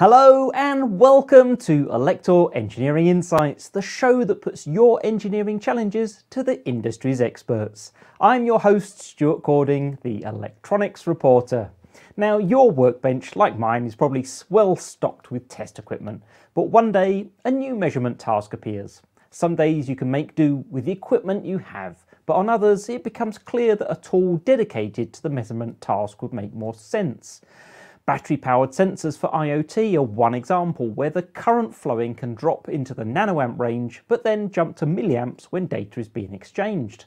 Hello and welcome to Elektor Engineering Insights, the show that puts your engineering challenges to the industry's experts. I'm your host, Stuart Cording, the electronics reporter. Now, your workbench, like mine, is probably well stocked with test equipment, but one day a new measurement task appears. Some days you can make do with the equipment you have, but on others it becomes clear that a tool dedicated to the measurement task would make more sense. Battery powered sensors for IoT are one example where the current flowing can drop into the nanoamp range but then jump to milliamps when data is being exchanged.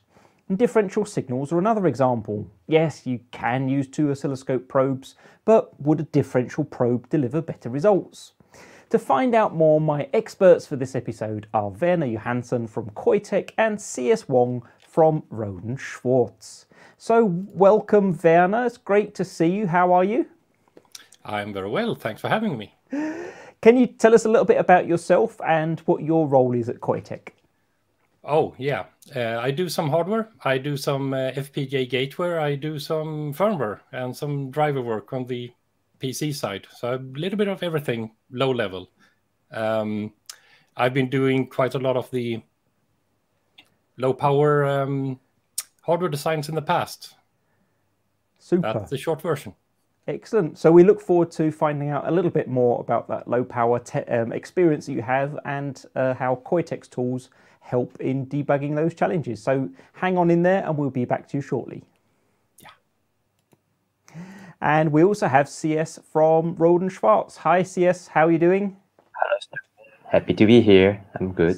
And differential signals are another example. Yes, you can use two oscilloscope probes, but would a differential probe deliver better results? To find out more, my experts for this episode are Werner Johansson from Qoitech and CS Wong from Rohde & Schwarz. So welcome Werner, it's great to see you. How are you? I'm very well. Thanks for having me. Can you tell us a little bit about yourself and what your role is at Qoitech? Oh, yeah. Uh, I do some hardware. I do some uh, FPGA gateware. I do some firmware and some driver work on the PC side. So a little bit of everything low level. Um, I've been doing quite a lot of the low power um, hardware designs in the past. Super. That's the short version. Excellent. So we look forward to finding out a little bit more about that low power um, experience that you have and uh, how Qoitech's tools help in debugging those challenges. So hang on in there and we'll be back to you shortly. Yeah. And we also have CS from Rohde Schwarz. Hi CS, how are you doing? Hello, Happy to be here. I'm good.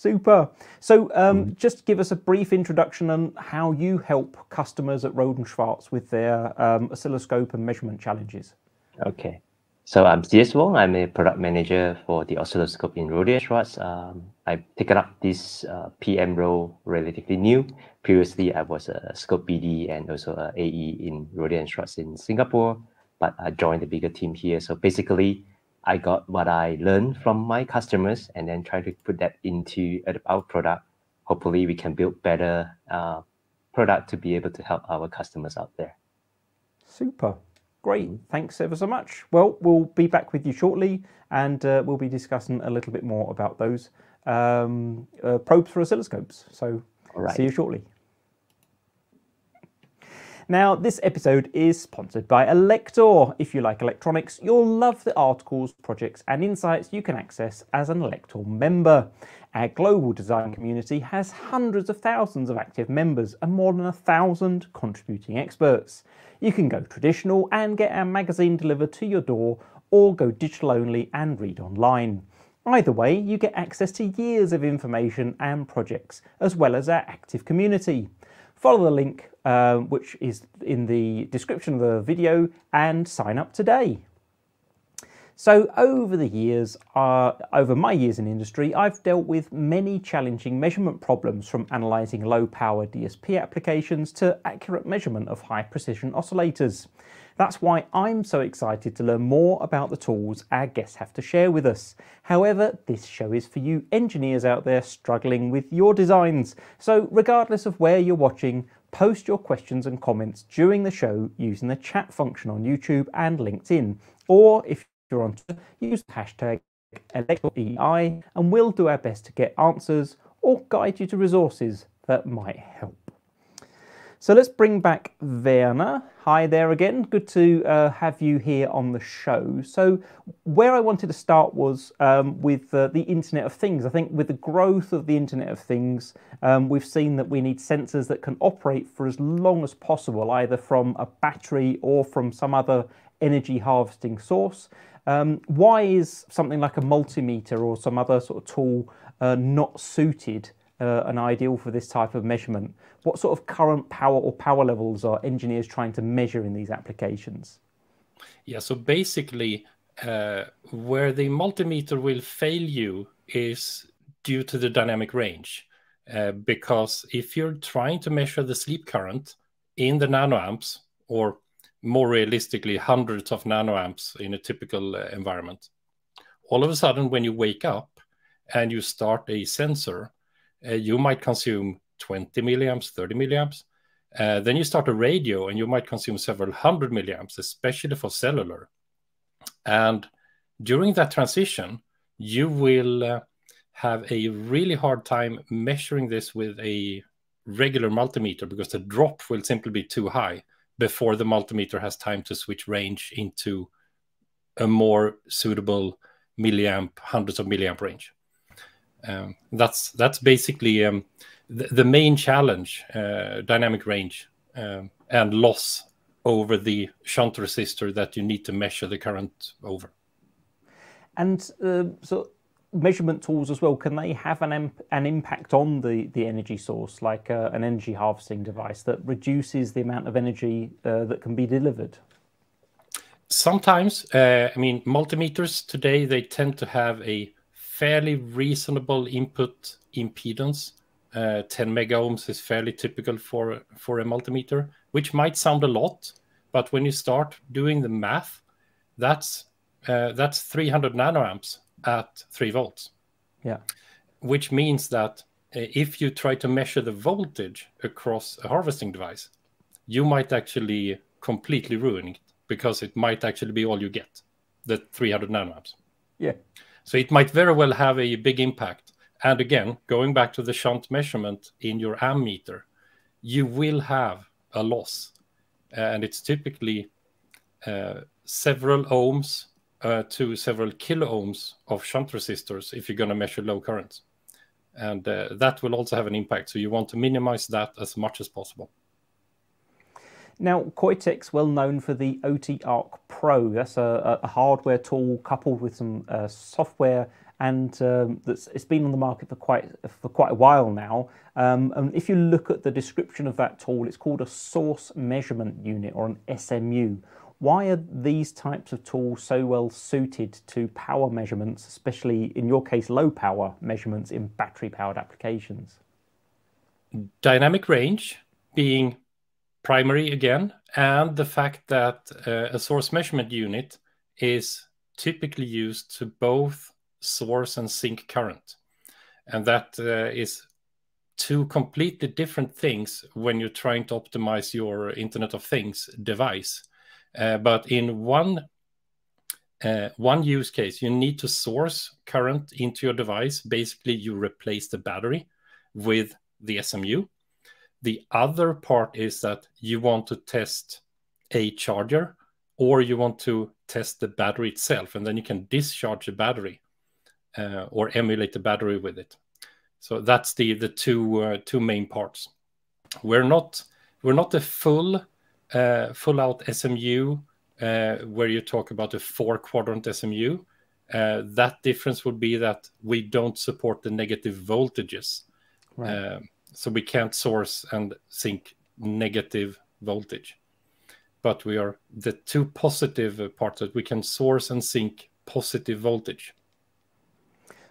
Super. So, um, mm. just give us a brief introduction on how you help customers at Rohde & Schwarz with their um, oscilloscope and measurement challenges. Okay. So I'm CS Wong. I'm a product manager for the oscilloscope in Rohde & Schwarz. Um, I've taken up this uh, PM role relatively new. Previously, I was a scope BD and also a AE in Rohde & Schwarz in Singapore, but I joined the bigger team here. So basically, I got what I learned from my customers and then try to put that into our product. Hopefully, we can build better uh, product to be able to help our customers out there. Super. Great. Thanks ever so much. Well, we'll be back with you shortly and uh, we'll be discussing a little bit more about those um, uh, probes for oscilloscopes. So, right. see you shortly. Now, this episode is sponsored by Elektor. If you like electronics, you'll love the articles, projects, and insights you can access as an Elektor member. Our global design community has hundreds of thousands of active members and more than a thousand contributing experts. You can go traditional and get our magazine delivered to your door, or go digital only and read online. Either way, you get access to years of information and projects, as well as our active community. Follow the link uh, which is in the description of the video and sign up today. So over the years, uh, over my years in industry, I've dealt with many challenging measurement problems from analysing low power DSP applications to accurate measurement of high precision oscillators. That's why I'm so excited to learn more about the tools our guests have to share with us. However, this show is for you engineers out there struggling with your designs. So regardless of where you're watching, post your questions and comments during the show using the chat function on YouTube and LinkedIn. Or if you're on Twitter, use the hashtag ElektorEI and we'll do our best to get answers or guide you to resources that might help. So let's bring back Werner. Hi there again. Good to uh, have you here on the show. So where I wanted to start was um, with uh, the Internet of Things. I think with the growth of the Internet of Things, um, we've seen that we need sensors that can operate for as long as possible, either from a battery or from some other energy harvesting source. Um, why is something like a multimeter or some other sort of tool uh, not suited uh, and ideal for this type of measurement? What sort of current power or power levels are engineers trying to measure in these applications? Yeah, so basically, uh, where the multimeter will fail you is due to the dynamic range. Uh, because if you're trying to measure the sleep current in the nanoamps, or more realistically, hundreds of nanoamps in a typical uh, environment, all of a sudden, when you wake up and you start a sensor, you might consume 20 milliamps, 30 milliamps. Uh, then you start a radio and you might consume several hundred milliamps, especially for cellular. And during that transition, you will uh, have a really hard time measuring this with a regular multimeter because the drop will simply be too high before the multimeter has time to switch range into a more suitable milliamp, hundreds of milliamp range. Um, that's that's basically um, the, the, main challenge, uh, dynamic range um, and loss over the shunt resistor that you need to measure the current over. And uh, so measurement tools as well, can they have an, an impact on the, the energy source, like uh, an energy harvesting device that reduces the amount of energy uh, that can be delivered? Sometimes, uh, I mean, multimeters today, they tend to have a fairly reasonable input impedance. Uh, 10 mega ohms is fairly typical for, for a multimeter, which might sound a lot, but when you start doing the math, that's uh, that's 300 nanoamps at 3 volts. Yeah. Which means that uh, if you try to measure the voltage across a harvesting device, you might actually completely ruin it because it might actually be all you get, the 300 nanoamps. Yeah. So it might very well have a big impact. And again, going back to the shunt measurement in your ammeter, you will have a loss. And it's typically uh, several ohms uh, to several kilo ohms of shunt resistors if you're going to measure low currents. And uh, that will also have an impact. So you want to minimize that as much as possible. Now, Qoitech's well known for the Otii Arc Pro. That's a, a hardware tool coupled with some uh, software, and um, it's been on the market for quite for quite a while now. Um, and if you look at the description of that tool, it's called a source measurement unit or an SMU. Why are these types of tools so well suited to power measurements, especially in your case, low power measurements in battery powered applications? Dynamic range being primary again, and the fact that uh, a source measurement unit is typically used to both source and sink current. And that uh, is two completely different things when you're trying to optimize your Internet of Things device. Uh, but in one uh, one use case, you need to source current into your device. Basically, you replace the battery with the SMU. The other part is that you want to test a charger or you want to test the battery itself, and then you can discharge the battery uh, or emulate the battery with it. So that's the the two uh, two main parts. We're not we're not a full uh, full out SMU uh, where you talk about a four quadrant SMU. Uh, that difference would be that we don't support the negative voltages. Right. Uh, so we can't source and sink negative voltage. But we are the two positive parts that we can source and sink positive voltage.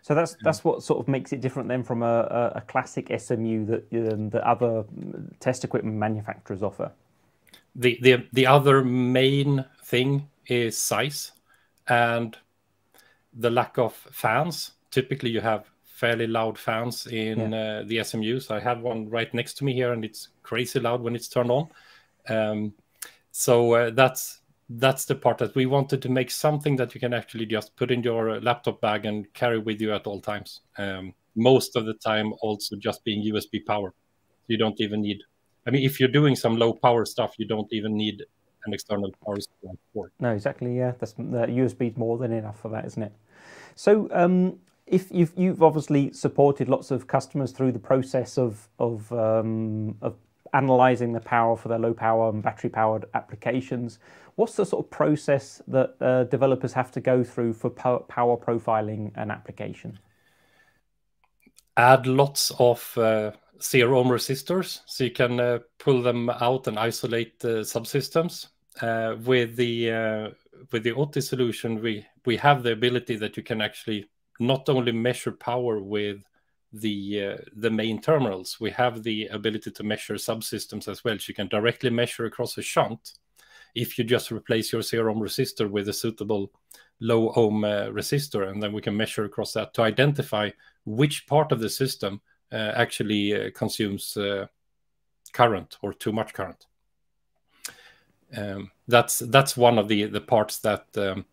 So that's that's what sort of makes it different then from a, a classic SMU that um, the other test equipment manufacturers offer the the the other main thing is size and the lack of fans. Typically, you have fairly loud fans in yeah. uh, the SMUs. I have one right next to me here, and it's crazy loud when it's turned on. Um, so uh, that's that's the part that we wanted to make something that you can actually just put in your laptop bag and carry with you at all times. Um, most of the time, also just being USB power. You don't even need I mean, if you're doing some low power stuff, you don't even need an external power supply for. No, exactly. Yeah, that's the USB is more than enough for that, isn't it? So, um, if you've you've obviously supported lots of customers through the process of of um, of analyzing the power for their low power and battery powered applications. What's the sort of process that uh, developers have to go through for power profiling an application? Add lots of uh, zero ohm resistors, so you can uh, pull them out and isolate the subsystems. Uh, with the uh, with the Otii solution, we we have the ability that you can actually not only measure power with the uh, the main terminals, we have the ability to measure subsystems as well. So you can directly measure across a shunt if you just replace your zero ohm resistor with a suitable low ohm uh, resistor, and then we can measure across that to identify which part of the system uh, actually uh, consumes uh, current or too much current. Um, that's that's one of the the parts that um,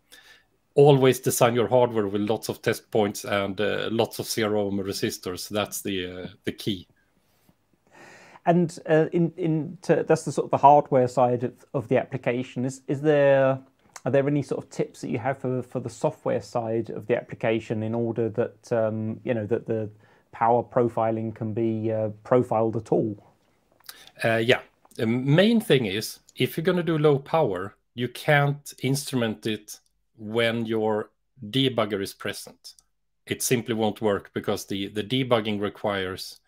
always design your hardware with lots of test points and uh, lots of zero ohm resistors. That's the uh, the key. And uh, in in to, that's the sort of the hardware side of, of the application. Is is there are there any sort of tips that you have for for the software side of the application in order that um, you know that the power profiling can be uh, profiled at all? Uh, yeah, the main thing is if you're going to do low power, you can't instrument it when your debugger is present. It simply won't work because the the debugging requires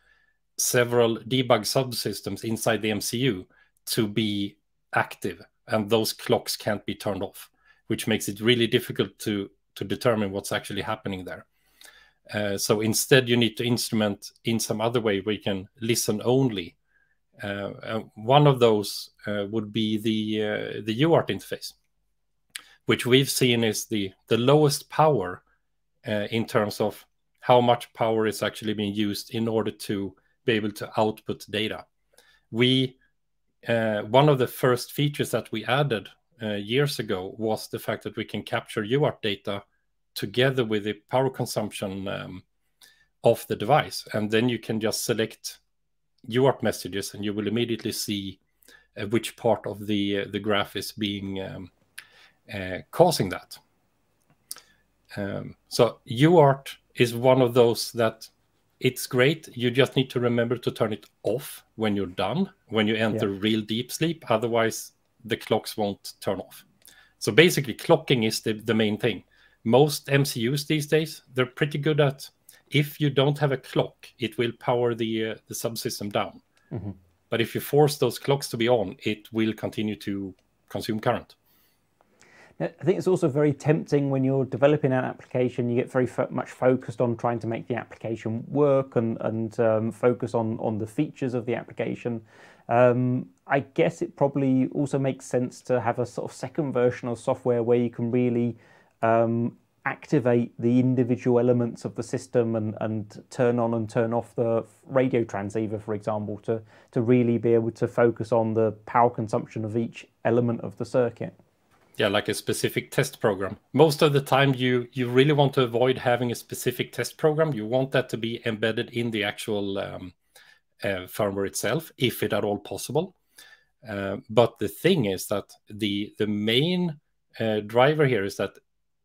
several debug subsystems inside the MCU to be active, and those clocks can't be turned off, which makes it really difficult to to determine what's actually happening there. Uh, so instead, you need to instrument in some other way where you can listen only. Uh, one of those uh, would be the uh, the UART interface, which we've seen is the the lowest power uh, in terms of how much power is actually being used in order to be able to output data. We uh, one of the first features that we added uh, years ago was the fact that we can capture UART data together with the power consumption um, of the device, and then you can just select UART messages, and you will immediately see uh, which part of the uh, the graph is being um, causing that. Um, so UART is one of those that it's great. You just need to remember to turn it off when you're done, when you enter yeah. real deep sleep. Otherwise, the clocks won't turn off. So basically, clocking is the, the main thing. Most MCUs these days, they're pretty good at if you don't have a clock, it will power the uh, the subsystem down. Mm-hmm. But if you force those clocks to be on, it will continue to consume current. I think it's also very tempting when you're developing an application. You get very much focused on trying to make the application work and and um, focus on on the features of the application. Um, I guess it probably also makes sense to have a sort of second version of software where you can really um, activate the individual elements of the system and, and turn on and turn off the radio transceiver, for example, to, to really be able to focus on the power consumption of each element of the circuit yeah like a specific test program. Most of the time you you really want to avoid having a specific test program. You want that to be embedded in the actual um, uh, firmware itself if it at all possible. Uh, but the thing is that the the main uh, driver here is that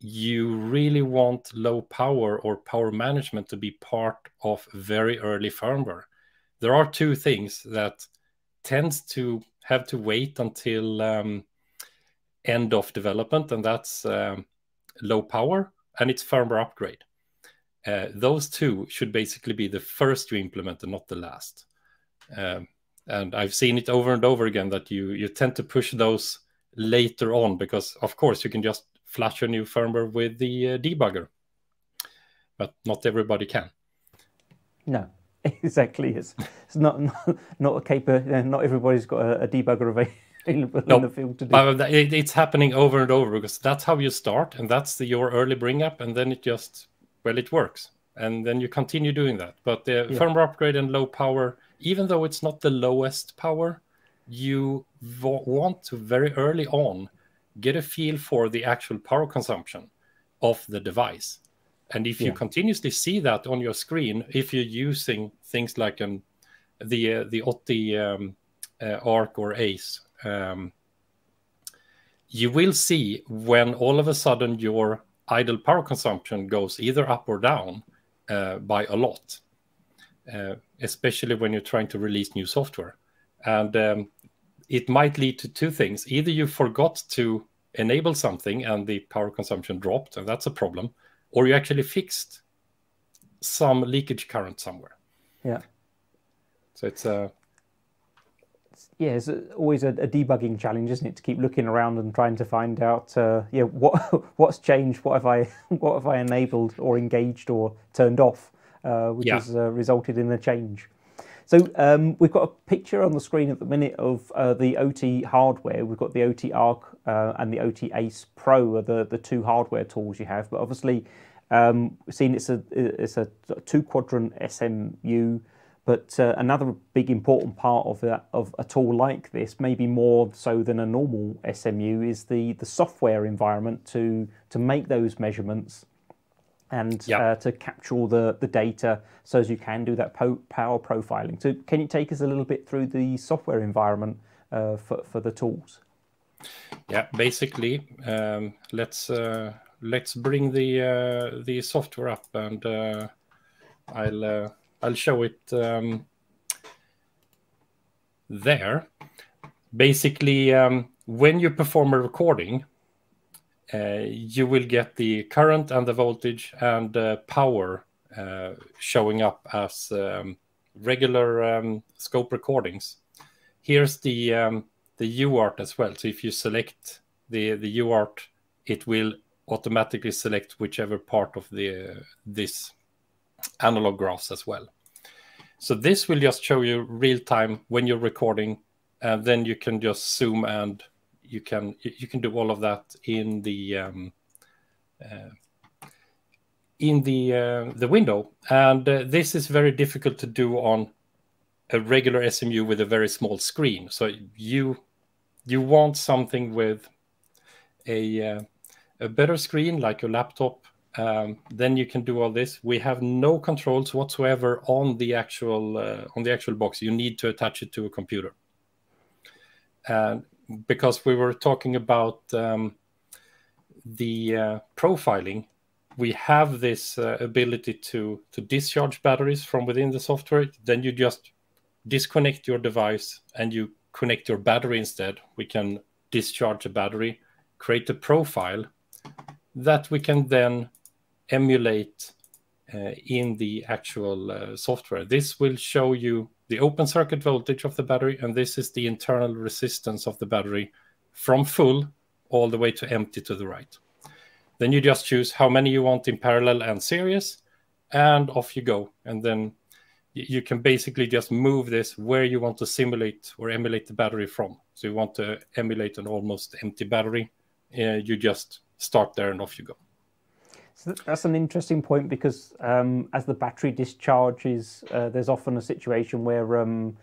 you really want low power or power management to be part of very early firmware. There are two things that tends to have to wait until um, end of development, and that's um, low power and it's firmware upgrade. Uh, those two should basically be the first you implement and not the last. Um, and I've seen it over and over again that you you tend to push those later on because of course you can just flash a new firmware with the uh, debugger, but not everybody can. No, exactly. It's, it's not, not not a caper. Not everybody's got a, a debugger available available no, in the field to do. But it, it's happening over and over because that's how you start, and that's the, your early bring up, and then it just well, it works, and then you continue doing that. But the yeah. firmware upgrade and low power, even though it's not the lowest power, you want to very early on get a feel for the actual power consumption of the device. And if yeah. you continuously see that on your screen, if you're using things like an the uh, the Otii um, uh, ARC or ACE um, you will see when all of a sudden your idle power consumption goes either up or down uh, by a lot, uh, especially when you're trying to release new software. And um, it might lead to two things. Either you forgot to enable something and the power consumption dropped, and that's a problem, or you actually fixed some leakage current somewhere. Yeah. So it's a uh, yeah, it's always a, a, debugging challenge, isn't it, to keep looking around and trying to find out, uh, yeah, what what's changed, what have I what have I enabled or engaged or turned off, uh, which yeah. has uh, resulted in a change. So um, we've got a picture on the screen at the minute of uh, the Otii hardware. We've got the Otii Arc uh, and the Otii Ace Pro are the, the two hardware tools you have. But obviously, um, we've seen it's a it's a two quadrant SMU But uh, another big important part of that, of a tool like this, maybe more so than a normal SMU, is the the software environment to to make those measurements and Yeah. uh, to capture all the, the data so as you can do that po- power profiling. So can you take us a little bit through the software environment uh, for, for the tools? Yeah, basically, um, let's uh, let's bring the uh, the software up, and uh, I'll uh, I'll show it um, there. Basically, um, when you perform a recording, uh, you will get the current and the voltage and uh, power uh, showing up as um, regular um, scope recordings. Here's the um, the UART as well. So if you select the the UART, it will automatically select whichever part of the this analog graphs as well. So this will just show you real time when you're recording, and then you can just zoom and you can you can do all of that in the um, uh, in the uh, the window. And uh, this is very difficult to do on a regular SMU with a very small screen. So you you want something with a uh, a better screen like your laptop. Um, then you can do all this. We have no controls whatsoever on the actual uh, on the actual box. You need to attach it to a computer. And because we were talking about um, the uh, profiling, we have this uh, ability to to discharge batteries from within the software. Then you just disconnect your device and you connect your battery instead. We can discharge a battery, create a profile that we can then emulate uh, in the actual uh, software. This will show you the open circuit voltage of the battery, and this is the internal resistance of the battery from full all the way to empty to the right. Then you just choose how many you want in parallel and series, and off you go. And then you can basically just move this where you want to simulate or emulate the battery from. So you want to emulate an almost empty battery, uh, you just start there and off you go. So that's an interesting point because um, as the battery discharges, uh, there's often a situation where, um,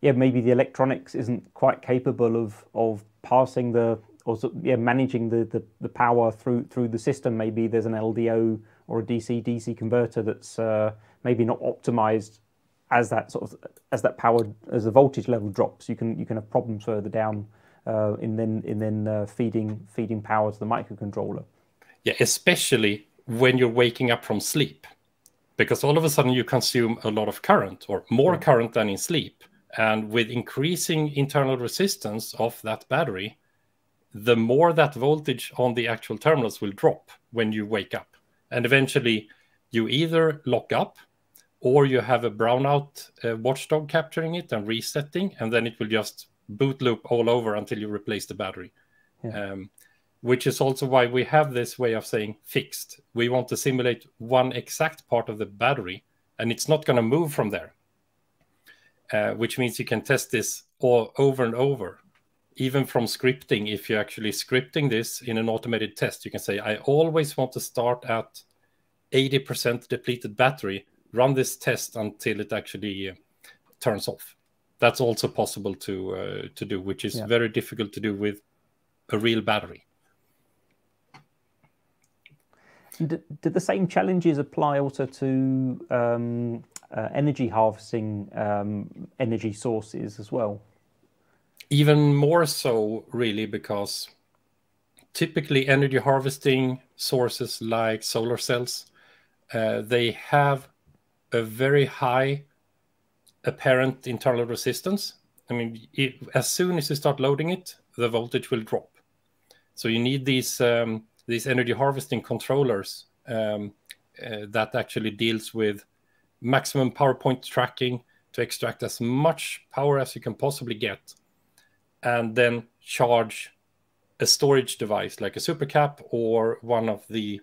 yeah, maybe the electronics isn't quite capable of of passing the or yeah managing the, the, the power through through the system. Maybe there's an LDO or a DC DC converter that's uh, maybe not optimized as that sort of as that power as the voltage level drops. You can you can have problems further down uh, in then in then uh, feeding feeding power to the microcontroller. Yeah, especially when you're waking up from sleep, because all of a sudden you consume a lot of current or more current than in sleep. And with increasing internal resistance of that battery, the more that voltage on the actual terminals will drop when you wake up. And eventually you either lock up or you have a brownout uh, watchdog capturing it and resetting, and then it will just boot loop all over until you replace the battery. Yeah. Um, which is also why we have this way of saying fixed. We want to simulate one exact part of the battery, and it's not going to move from there. Uh, which means you can test this all over and over, even from scripting. If you're actually scripting this in an automated test, you can say, I always want to start at 80% depleted battery, run this test until it actually uh, turns off. That's also possible to uh, to do, which is yeah. very difficult to do with a real battery. Did, did the same challenges apply also to um, uh, energy harvesting um, energy sources as well? Even more so, really, because typically energy harvesting sources like solar cells, uh, they have a very high apparent internal resistance. I mean, it, as soon as you start loading it, the voltage will drop. So you need these um, these energy harvesting controllers um, uh, that actually deals with maximum power point tracking to extract as much power as you can possibly get, and then charge a storage device like a supercap or one of the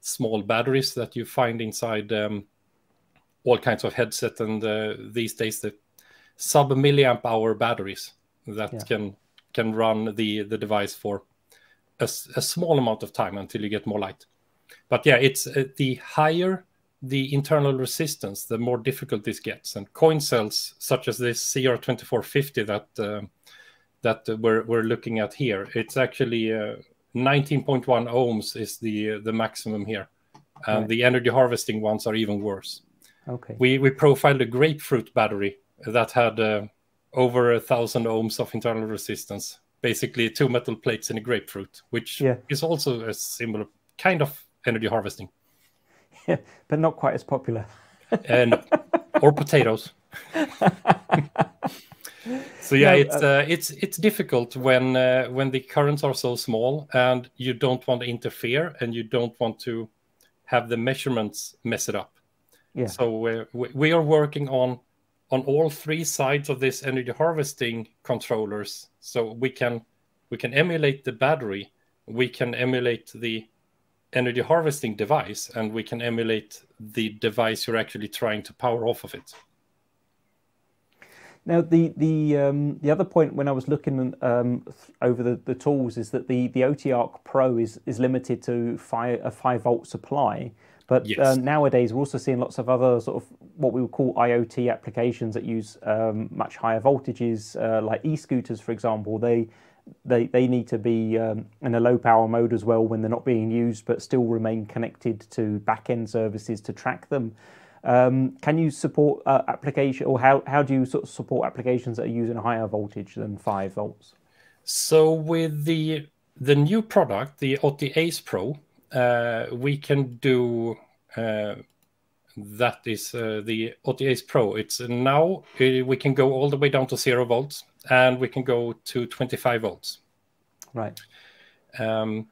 small batteries that you find inside um, all kinds of headset and uh, these days the sub milliamp hour batteries that yeah. can can run the the device for a, a, small amount of time until you get more light but yeah it's uh, the higher the internal resistance, the more difficult this gets. And coin cells such as this CR2450 that uh, that we're we're looking at here, it's actually 19.1 uh, ohms is the the maximum here, and right. the energy harvesting ones are even worse. Okay. We we profiled a grapefruit battery that had uh, over a thousand ohms of internal resistance, basically two metal plates in a grapefruit, which yeah. is also a similar kind of energy harvesting. Yeah, but not quite as popular. and or potatoes. so yeah, no, it's uh, uh, it's it's difficult when uh, when the currents are so small and you don't want to interfere and you don't want to have the measurements mess it up. Yeah. So uh, we, we are working on on all three sides of this energy harvesting controllers. So we can we can emulate the battery we can emulate the energy harvesting device and we can emulate the device you're actually trying to power off of it. Now the the um, the other point when I was looking um, over the, the tools is that the the Otii-Arc Pro is is limited to five a five volt supply, but yes. uh, nowadays, we're also seeing lots of other sort of what we would call IoT applications that use um, much higher voltages, uh, like e-scooters, for example. They they they need to be um, in a low power mode as well when they're not being used, but still remain connected to back end services to track them. Um, can you support uh, application, or how how do you sort of support applications that are using a higher voltage than five volts? So with the the new product, the Otii Ace Pro, uh, we can do uh, that is uh, the Otii Ace Pro. It's now we can go all the way down to zero volts, and we can go to 25 volts. Right. Um,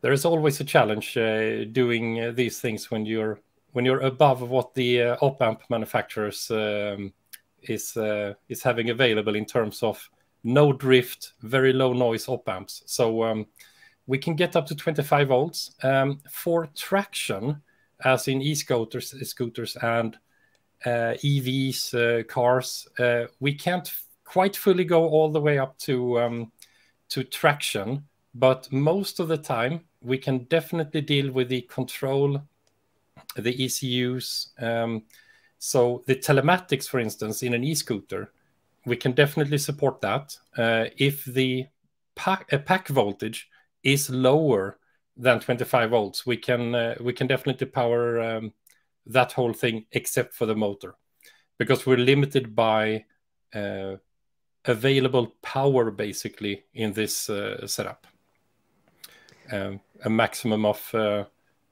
there is always a challenge uh, doing uh, these things when you're when you're above what the uh, op amp manufacturers um, is is having available in terms of no drift, very low noise op amps. So um, we can get up to 25 volts um, for traction, as in e-scooters, scooters and uh, EVs, uh, cars. Uh, we can't quite fully go all the way up to um, to traction, but most of the time we can definitely deal with the control, the ECUs. Um, so the telematics, for instance, in an e-scooter, we can definitely support that. Uh, if the pack, pack voltage is lower than 25 volts, we can uh, we can definitely power um, that whole thing except for the motor, because we're limited by uh, available power basically in this uh, setup. Um, a maximum of uh,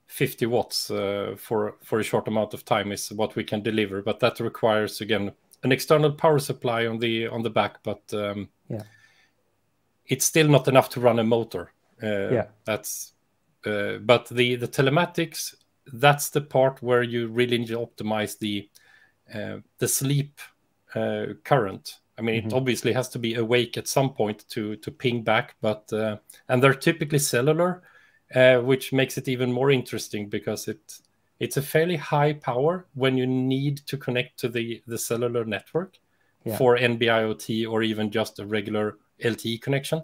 50 watts uh, for for a short amount of time is what we can deliver, but that requires again an external power supply on the on the back, but um, yeah. it's still not enough to run a motor. Uh, yeah, that's. Uh, but the the telematics, that's the part where you really need to optimize the uh, the sleep current. I mean, mm-hmm. it obviously has to be awake at some point to to ping back, but and they're typically cellular, which makes it even more interesting because it it's a fairly high power when you need to connect to the the cellular network yeah. for NB-IoT or even just a regular LTE connection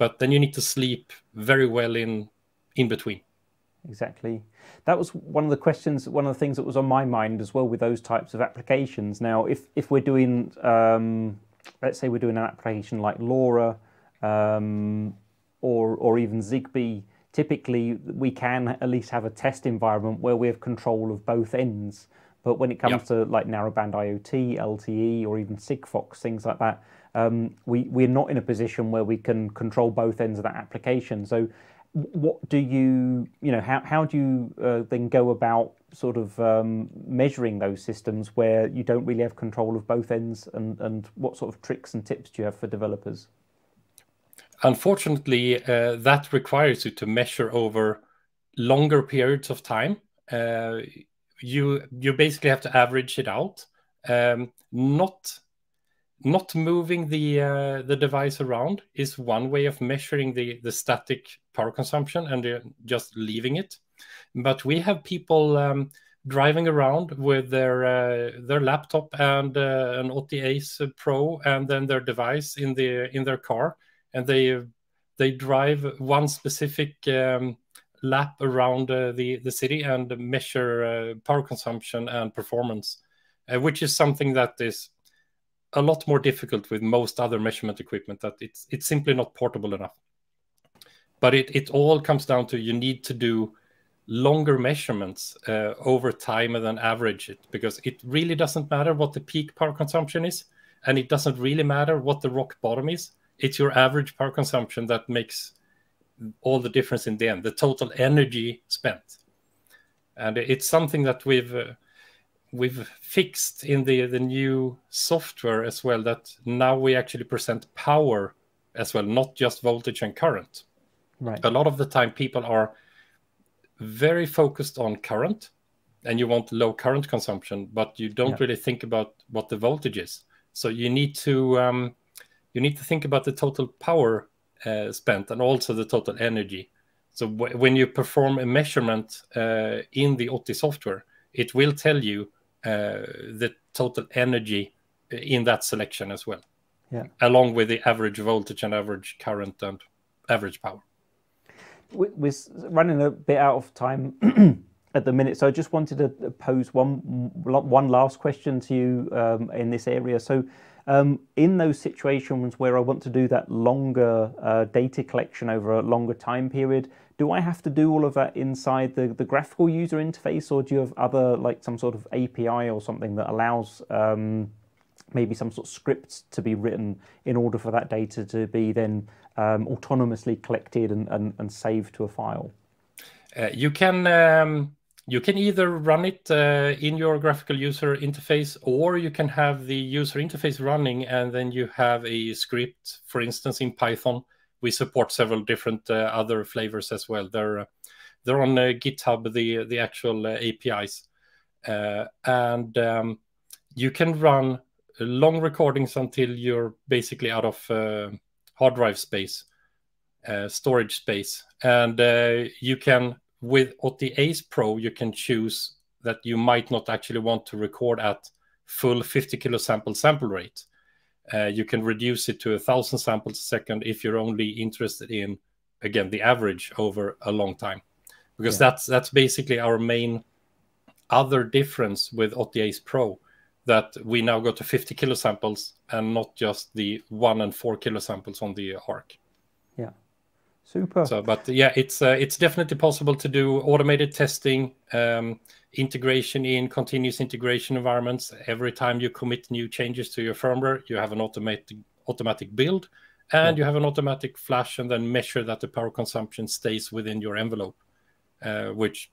but then you need to sleep very well in in between. Exactly. That was one of the questions one of the things that was on my mind as well with those types of applications. Now if if we're doing um, let's say we're doing an application like LoRa um, or or even zigbee typically we can at least have a test environment where we have control of both ends. But when it comes yep. to like narrowband iot lte or even sigfox things like that um, we we're not in a position where we can control both ends of that application. So, what do you you know how how do you uh, then go about sort of um, measuring those systems where you don't really have control of both ends, and and what sort of tricks and tips do you have for developers? Unfortunately, uh, that requires you to measure over longer periods of time. Uh, you you basically have to average it out. Um, not not moving the uh, the device around is one way of measuring the the static power consumption and uh, just leaving it. But we have people um, driving around with their uh, their laptop and uh, an Otii Ace Pro and then their device in the in their car. And they they drive one specific um, lap around uh, the the city and measure uh, power consumption and performance, uh, which is something that is a lot more difficult with most other measurement equipment. That it's it's simply not portable enough. But it it all comes down to you need to do longer measurements uh, over time and then average it because it really doesn't matter what the peak power consumption is and it doesn't really matter what the rock bottom is it's your average power consumption that makes all the difference in the end the total energy spent and it's something that we've uh, we've fixed in the the new software as well that now we actually present power as well not just voltage and current. Right. A lot of the time people are very focused on current and you want low current consumption but you don't Yeah. really think about what the voltage is. So you need to um, you need to think about the total power uh, spent and also the total energy. So w- when you perform a measurement uh, in the Otii software it will tell you the total energy in that selection as well Yeah. along with the average voltage and average current and average power we- we're running a bit out of time at the minute, so I just wanted to pose one one last question to you um, in this area. So, um, in those situations where I want to do that longer uh, data collection over a longer time period, do I have to do all of that inside the, the graphical user interface, or do you have other like some sort of API or something that allows um, maybe some sort of scripts to be written in order for that data to be then um, autonomously collected and, and, and saved to a file. Uh, you can um, you can either run it uh, in your graphical user interface, or you can have the user interface running, and then you have a script. For instance, in Python, we support several different uh, other flavors as well. They're uh, they're on uh, GitHub, the the actual APIs, and um, you can run long recordings until you're basically out of hard drive space, storage space, and you can with Otii Ace Pro you can choose that you might not actually want to record at full 50 kilo sample sample rate. Uh, you can reduce it to a thousand samples a second if you're only interested in again the average over a long time, because Yeah. that's that's basically our main other difference with Otii Ace Pro that we now go to 50 kilo samples and not just the one and four kilo samples on the arc. Yeah, super. So, but yeah, it's uh, it's definitely possible to do automated testing, um, integration in continuous integration environments. Every time you commit new changes to your firmware, you have an automatic automatic build, and you have an automatic flash, and then measure that the power consumption stays within your envelope, uh, which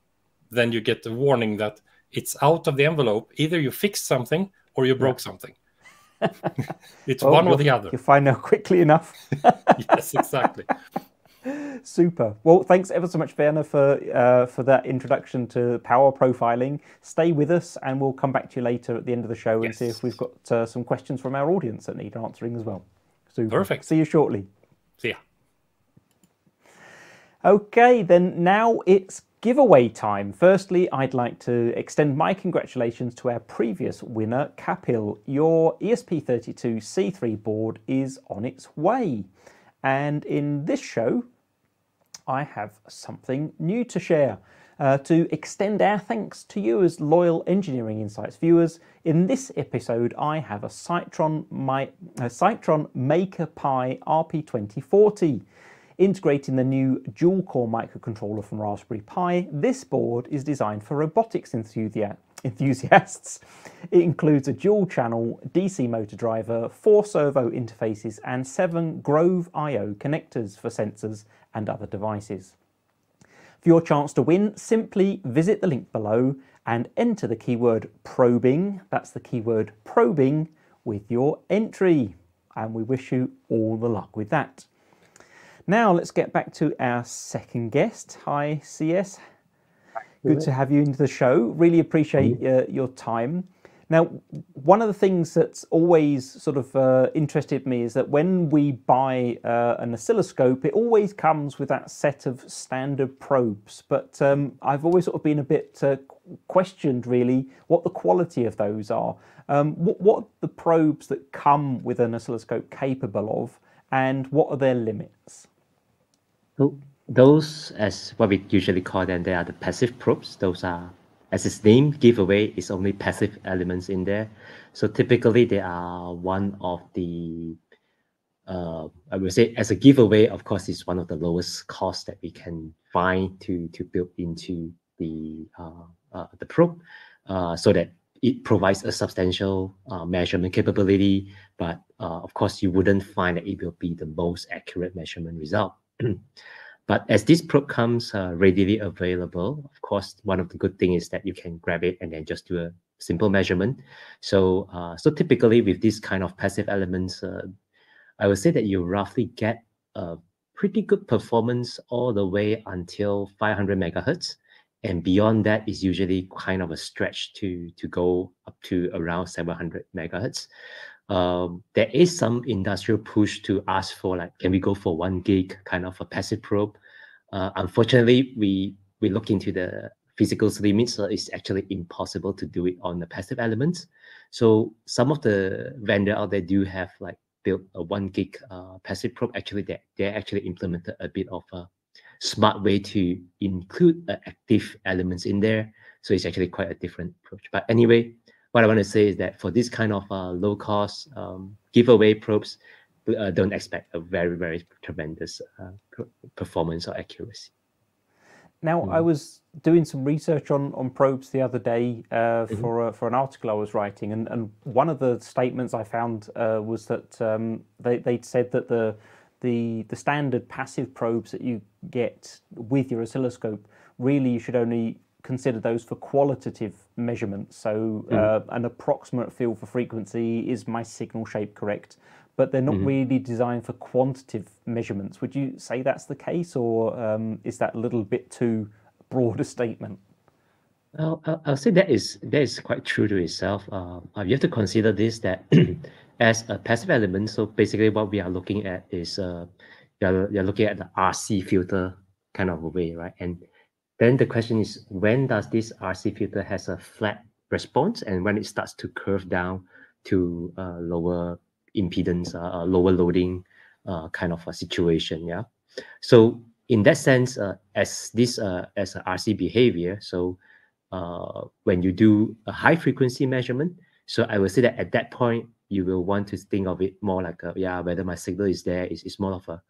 then you get the warning that it's out of the envelope. Either you fixed something or you broke something. it's Well, one or the other. You find out quickly enough. yes, exactly. Super. Well, thanks ever so much, Werner, for uh, for that introduction to power profiling. Stay with us, and we'll come back to you later at the end of the show and see if we've got uh, some questions from our audience that need answering as well. Super. Perfect. See you shortly. See ya. Okay, then now it's giveaway time. Firstly, I'd like to extend my congratulations to our previous winner, Capil. Your E ESP32 C3 board is on its way. And in this show, I have something new to share. Uh, to extend our thanks to you as loyal Engineering Insights viewers, in this episode I have a Cytron, my, a Cytron Maker Pi RP2040. Integrating the new dual core microcontroller from Raspberry Pi, this board is designed for robotics enthusi- enthusiasts. It includes a dual channel DC motor driver, four servo interfaces, and seven Grove IO connectors for sensors and other devices. For your chance to win, simply visit the link below and enter the keyword probing. That's the keyword probing with your entry. And we wish you all the luck with that. Now let's get back to our second guest. Hi, CS. Good to have you into the show. Really appreciate uh, your time. Now, one of the things that's always sort of uh, interested me is that when we buy uh, an oscilloscope, it always comes with that set of standard probes. But um, I've always sort of been a bit uh, questioned, really, what the quality of those are. Um, what, what are the probes that come with an oscilloscope capable of, and what are their limits? Those, as what we usually call them, they are the passive probes. Those are, as its name give away, is only passive elements in there. So typically they are one of the, uh, I would say as a giveaway, of course, it's one of the lowest costs that we can find to, to build into the, uh, uh, the probe uh, so that it provides a substantial uh, measurement capability, but uh, of course you wouldn't find that it will be the most accurate measurement result. But as this probe comes uh, readily available, of course, one of the good things is that you can grab it and then just do a simple measurement. So, uh, so typically with this kind of passive elements, uh, I would say that you roughly get a pretty good performance all the way until 500 megahertz. And beyond that is usually kind of a stretch to, to go up to around 700 megahertz um, there is some industrial push to ask for like, can we go for one gig kind of a passive probe? Uh, unfortunately, we we look into the physical limits, so it's actually impossible to do it on the passive elements. So some of the vendor out there do have like built a one gig uh, passive probe. Actually, they they actually implemented a bit of a smart way to include uh, active elements in there. So it's actually quite a different approach. But anyway, what I want to say is that for this kind of uh, low cost um, giveaway probes, uh, don't expect a very, very tremendous uh, performance or accuracy. Now, mm. I was doing some research on, on probes the other day uh, mm-hmm. for, for an article I was writing, and, and one of the statements I found uh, was that um, they, they'd said that the, the, the standard passive probes that you get with your oscilloscope, really you should only consider those for qualitative measurements. So mm. uh, an approximate feel for frequency is my signal shape correct, but they're not mm. really designed for quantitative measurements. Would you say that's the case, or um, is that a little bit too broad a statement? Well, I'll say that is that is quite true to itself. Uh, you have to consider this that as a passive element. So basically, what we are looking at is uh, you're, you're looking at the RC filter kind of a way, right? And then the question is, when does this RC filter has a flat response and when it starts to curve down to uh, lower impedance, uh, lower loading uh, kind of a situation, yeah? So in that sense, uh, as this uh, as an RC behavior, so uh, when you do a high frequency measurement, so I would say that at that point, you will want to think of it more like, a, yeah, whether my signal is there, is, is more of a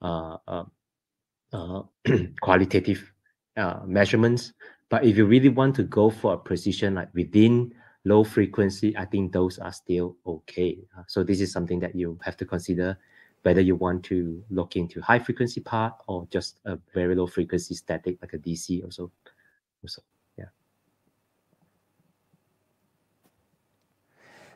uh, uh, qualitative uh, measurements. But if you really want to go for a precision like within low frequency, I think those are still okay. Uh, so this is something that you have to consider whether you want to look into high frequency part or just a very low frequency static like a DC also. also.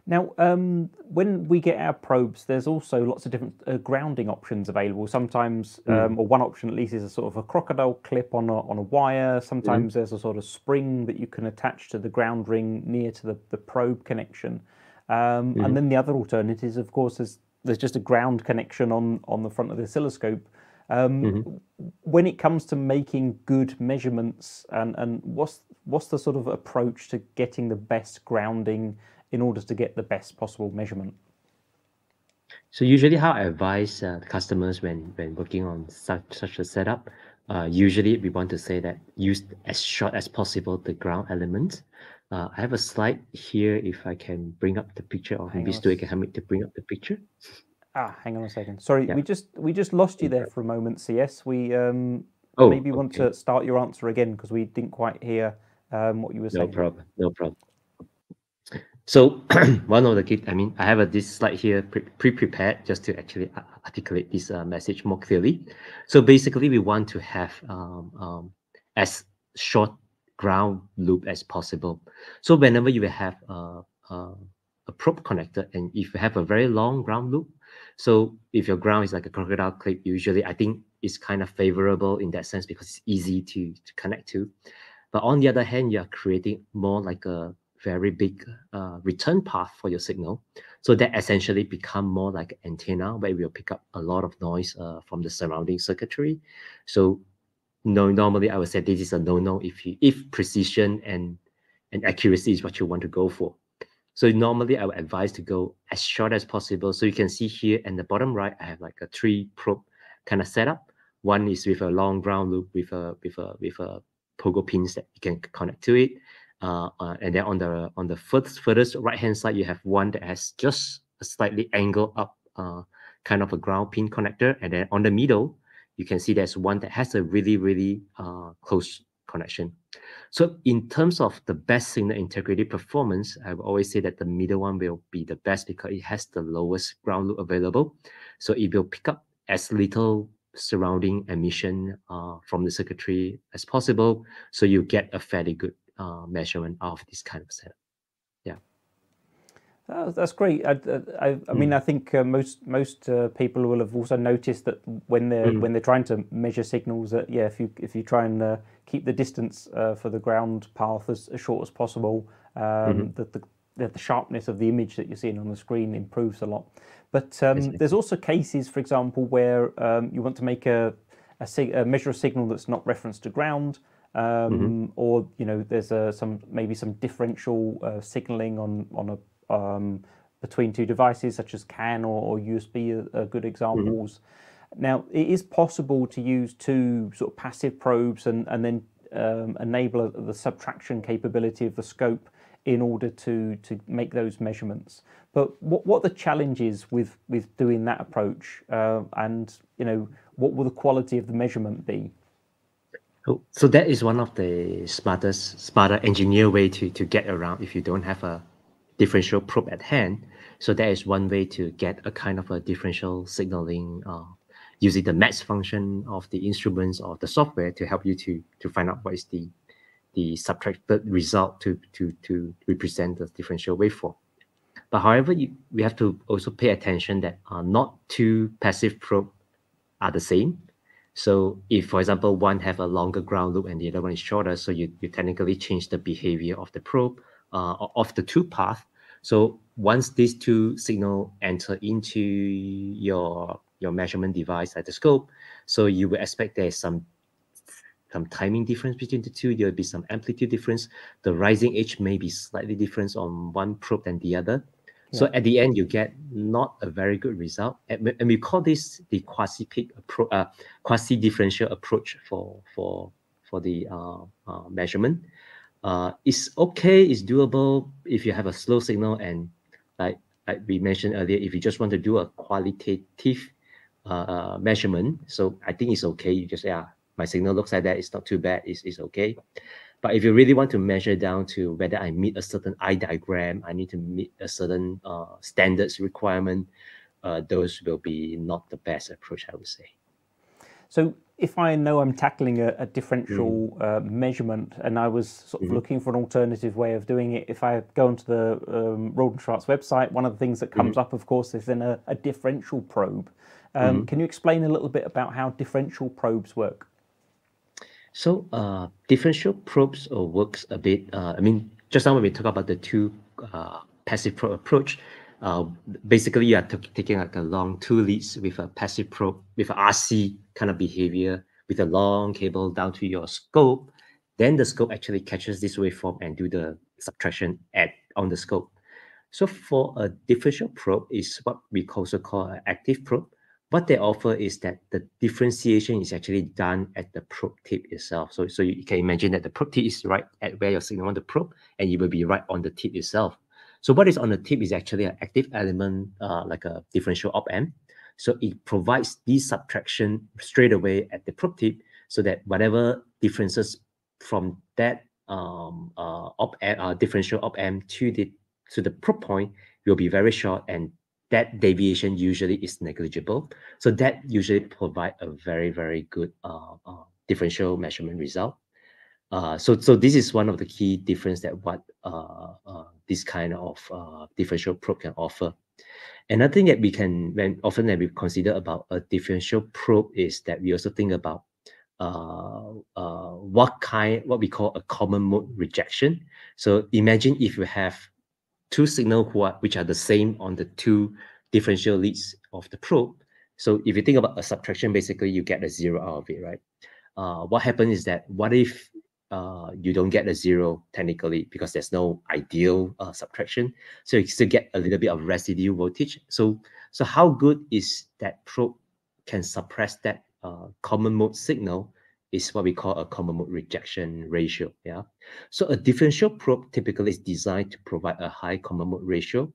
Now, um, when we get our probes, there's also lots of different uh, grounding options available. Sometimes, mm. um, or one option at least, is a sort of a crocodile clip on a, on a wire. Sometimes mm. there's a sort of spring that you can attach to the ground ring near to the, the probe connection. Um, mm. And then the other alternative is, of course, there's, there's just a ground connection on, on the front of the oscilloscope. Um, mm-hmm. When it comes to making good measurements, and, and what's what's the sort of approach to getting the best grounding in order to get the best possible measurement? So usually how I advise uh, customers when, when working on such, such a setup, uh, usually we want to say that use as short as possible the ground element. Uh, I have a slide here if I can bring up the picture or maybe Stuart can help me to bring up the picture. Ah, hang on a second. Sorry, yeah. we just we just lost you there for a moment, CS. We um, oh, maybe okay. want to start your answer again because we didn't quite hear um, what you were saying. No problem. No problem. So one of the key, I mean, I have a, this slide here pre-prepared just to actually articulate this uh, message more clearly. So basically, we want to have um, um, as short ground loop as possible. So whenever you have a, probe connector and if you have a very long ground loop, so if your ground is like a crocodile clip, usually I think it's kind of favorable in that sense because it's easy to, to connect to. But on the other hand, you're creating more like a very big uh, return path for your signal. So that essentially become more like antenna where we'll pick up a lot of noise uh, from the surrounding circuitry. So no, normally I would say this is a no-no if you if precision and and accuracy is what you want to go for. So normally I would advise to go as short as possible. So you can see here in the bottom right, I have like a three probe kind of setup. One is with a long ground loop with a with a with a pogo pins that you can connect to it. Uh, uh, and then on the on the furthest, furthest right hand side, you have one that has just a slightly angled up uh, kind of a ground pin connector. And then on the middle, you can see there's one that has a really, really uh, close connection. So in terms of the best signal integrity performance, I will always say that the middle one will be the best because it has the lowest ground loop available. So it will pick up as little surrounding emission uh, from the circuitry as possible. So you get a fairly good uh, measurement of this kind of setup. Yeah. that's great. I, I, I mean, mm. I think uh, most most uh, people will have also noticed that when they're mm. when they're trying to measure signals, that yeah, if you if you try and uh, keep the distance uh, for the ground path as, as short as possible, um, mm-hmm. that the the, the, sharpness of the image that you're seeing on the screen improves a lot. But um, there's also cases, for example, where um, you want to make a, a, sig- a, measure a signal that's not referenced to ground, um, mm-hmm. or you know, there's a, some maybe some differential uh, signaling on on a um, between two devices, such as CAN or, or USB, are, are, good examples. Mm-hmm. Now, it is possible to use two sort of passive probes and and then um, enable the subtraction capability of the scope in order to to make those measurements. But what what are the challenges with with doing that approach, uh, and you know what will the quality of the measurement be? So, that is one of the smartest, smarter engineer way to to get around if you don't have a differential probe at hand. So that is one way to get a kind of a differential signaling uh, using the match function of the instruments or the software to help you to to find out what is the the subtracted result to, to, to represent the differential waveform. But however, you, we have to also pay attention that uh, not two passive probe are the same. So if, for example, one have a longer ground loop and the other one is shorter, so you, you technically change the behavior of the probe uh, of the two path. So once these two signal enter into your your measurement device at the scope, so you will expect there's some some timing difference between the two. There'll be some amplitude difference. The rising edge may be slightly different on one probe than the other. Yeah. So at the end, you get not a very good result. And, and we call this the quasi-peak approach, uh, quasi-differential approach for for for the uh, uh, measurement. Uh, it's okay, it's doable if you have a slow signal and like like we mentioned earlier, if you just want to do a qualitative uh, uh measurement, so I think it's okay. You just yeah my signal looks like that, it's not too bad, it's, it's okay. But if you really want to measure down to whether I meet a certain eye diagram, I need to meet a certain uh, standards requirement, uh, those will be not the best approach, I would say. So if I know I'm tackling a, a differential mm. uh, measurement and I was sort of mm-hmm. looking for an alternative way of doing it, if I go onto the um, Rohde & Schwarz website, one of the things that comes mm-hmm. up, of course, is then a, a differential probe. Um. Can you explain a little bit about how differential probes work? So uh, differential probes uh, works a bit. Uh, I mean, just now when we talk about the two uh, passive probe approach, uh, basically you are taking like a long two leads with a passive probe with a RC kind of behavior with a long cable down to your scope. Then the scope actually catches this waveform and do the subtraction at on the scope. So for a differential probe is what we also call an active probe what they offer is that the differentiation is actually done at the probe tip itself. So, so you can imagine that the probe tip is right at where your signal on the probe, and it will be right on the tip itself. So what is on the tip is actually an active element, uh, like a differential op amp. So it provides this subtraction straight away at the probe tip, so that whatever differences from that um, uh, op uh, differential op amp to the to the probe point will be very short, and that deviation usually is negligible. So that usually provide a very, very good uh, uh, differential measurement result. Uh, so, so this is one of the key difference that what uh, uh, this kind of uh, differential probe can offer. Another thing that we can, when often that we consider about a differential probe is that we also think about what kind, what we call a common mode rejection. So imagine if you have two signals which are the same on the two differential leads of the probe. So if you think about a subtraction, basically you get a zero out of it, right? Uh, what happens is that what if uh, you don't get a zero technically because there's no ideal uh, subtraction. So you still get a little bit of residue voltage. So so how good is that probe can suppress that uh, common mode signal is what we call a common mode rejection ratio. Yeah. So a differential probe typically is designed to provide a high common mode ratio.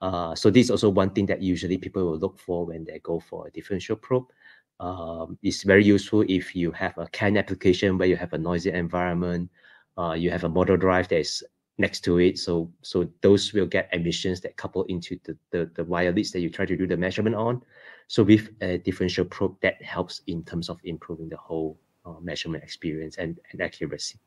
Uh, so this is also one thing that usually people will look for when they go for a differential probe. Um, it's very useful if you have a CAN application where you have a noisy environment, uh, you have a motor drive that is next to it. So so those will get emissions that couple into the, the, the wire leads that you try to do the measurement on. So with a differential probe, that helps in terms of improving the whole uh, measurement experience and, and accuracy.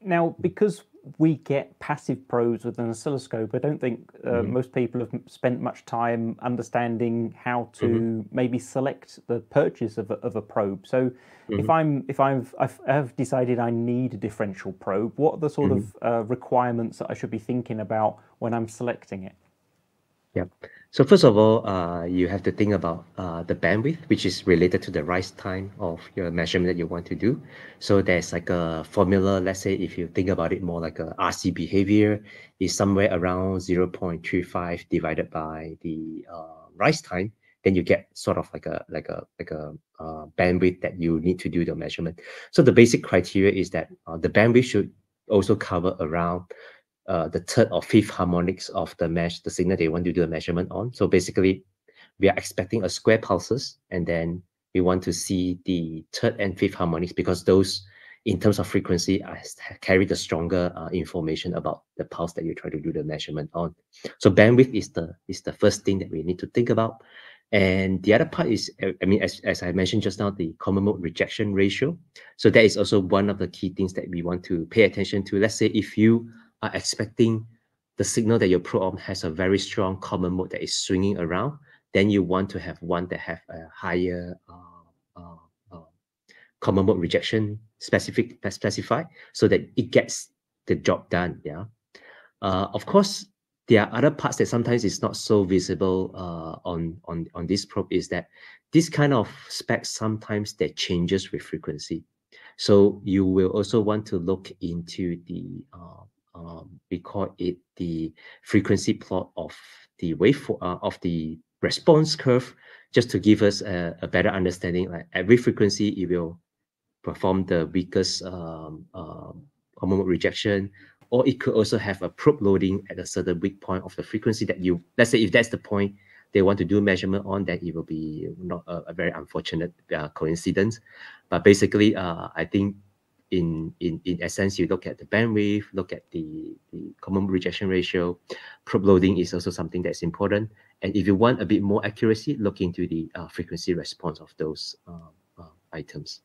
Now, because we get passive probes with an oscilloscope, I don't think uh, mm-hmm. most people have spent much time understanding how to mm-hmm. maybe select the purchase of a, of a probe. So, mm-hmm. if I'm if I've I've, decided I need a differential probe, what are the sort of mm-hmm. uh, requirements that I should be thinking about when I'm selecting it? Yep. So first of all, uh, you have to think about uh, the bandwidth, which is related to the rise time of your measurement that you want to do. So there's like a formula. Let's say if you think about it more like a RC behavior, is somewhere around 0.35 divided by the uh, rise time. Then you get sort of like a like a like a uh, bandwidth that you need to do the measurement. So the basic criteria is that uh, the bandwidth should also cover around uh, the third or fifth harmonics of the mesh, the signal they want to do the measurement on. So basically, we are expecting a square pulses, and then we want to see the third and fifth harmonics because those, in terms of frequency, carry the stronger uh, information about the pulse that you try to do the measurement on. So bandwidth is the is the first thing that we need to think about. And the other part is, I mean, as, as I mentioned just now, the common mode rejection ratio. So that is also one of the key things that we want to pay attention to. Let's say if you are expecting the signal that your probe has a very strong common mode that is swinging around, then you want to have one that have a higher uh, uh, uh, common mode rejection specific specified so that it gets the job done. Yeah. Uh, of course, there are other parts that sometimes is not so visible uh, on on on this probe is that this kind of specs sometimes that changes with frequency. So you will also want to look into the uh, call it the frequency plot of the wave uh, of the response curve, just to give us a, a, better understanding. Like at every frequency, it will perform the weakest um, mode rejection, or it could also have a probe loading at a certain weak point of the frequency that you. Let's say if that's the point they want to do measurement on, then it will be not a, a very unfortunate uh, coincidence. But basically, uh, I think in in in essence, you look at the bandwidth, look at the the common rejection ratio. Probe loading is also something that's important. And if you want a bit more accuracy, look into the uh, frequency response of those uh, uh, items.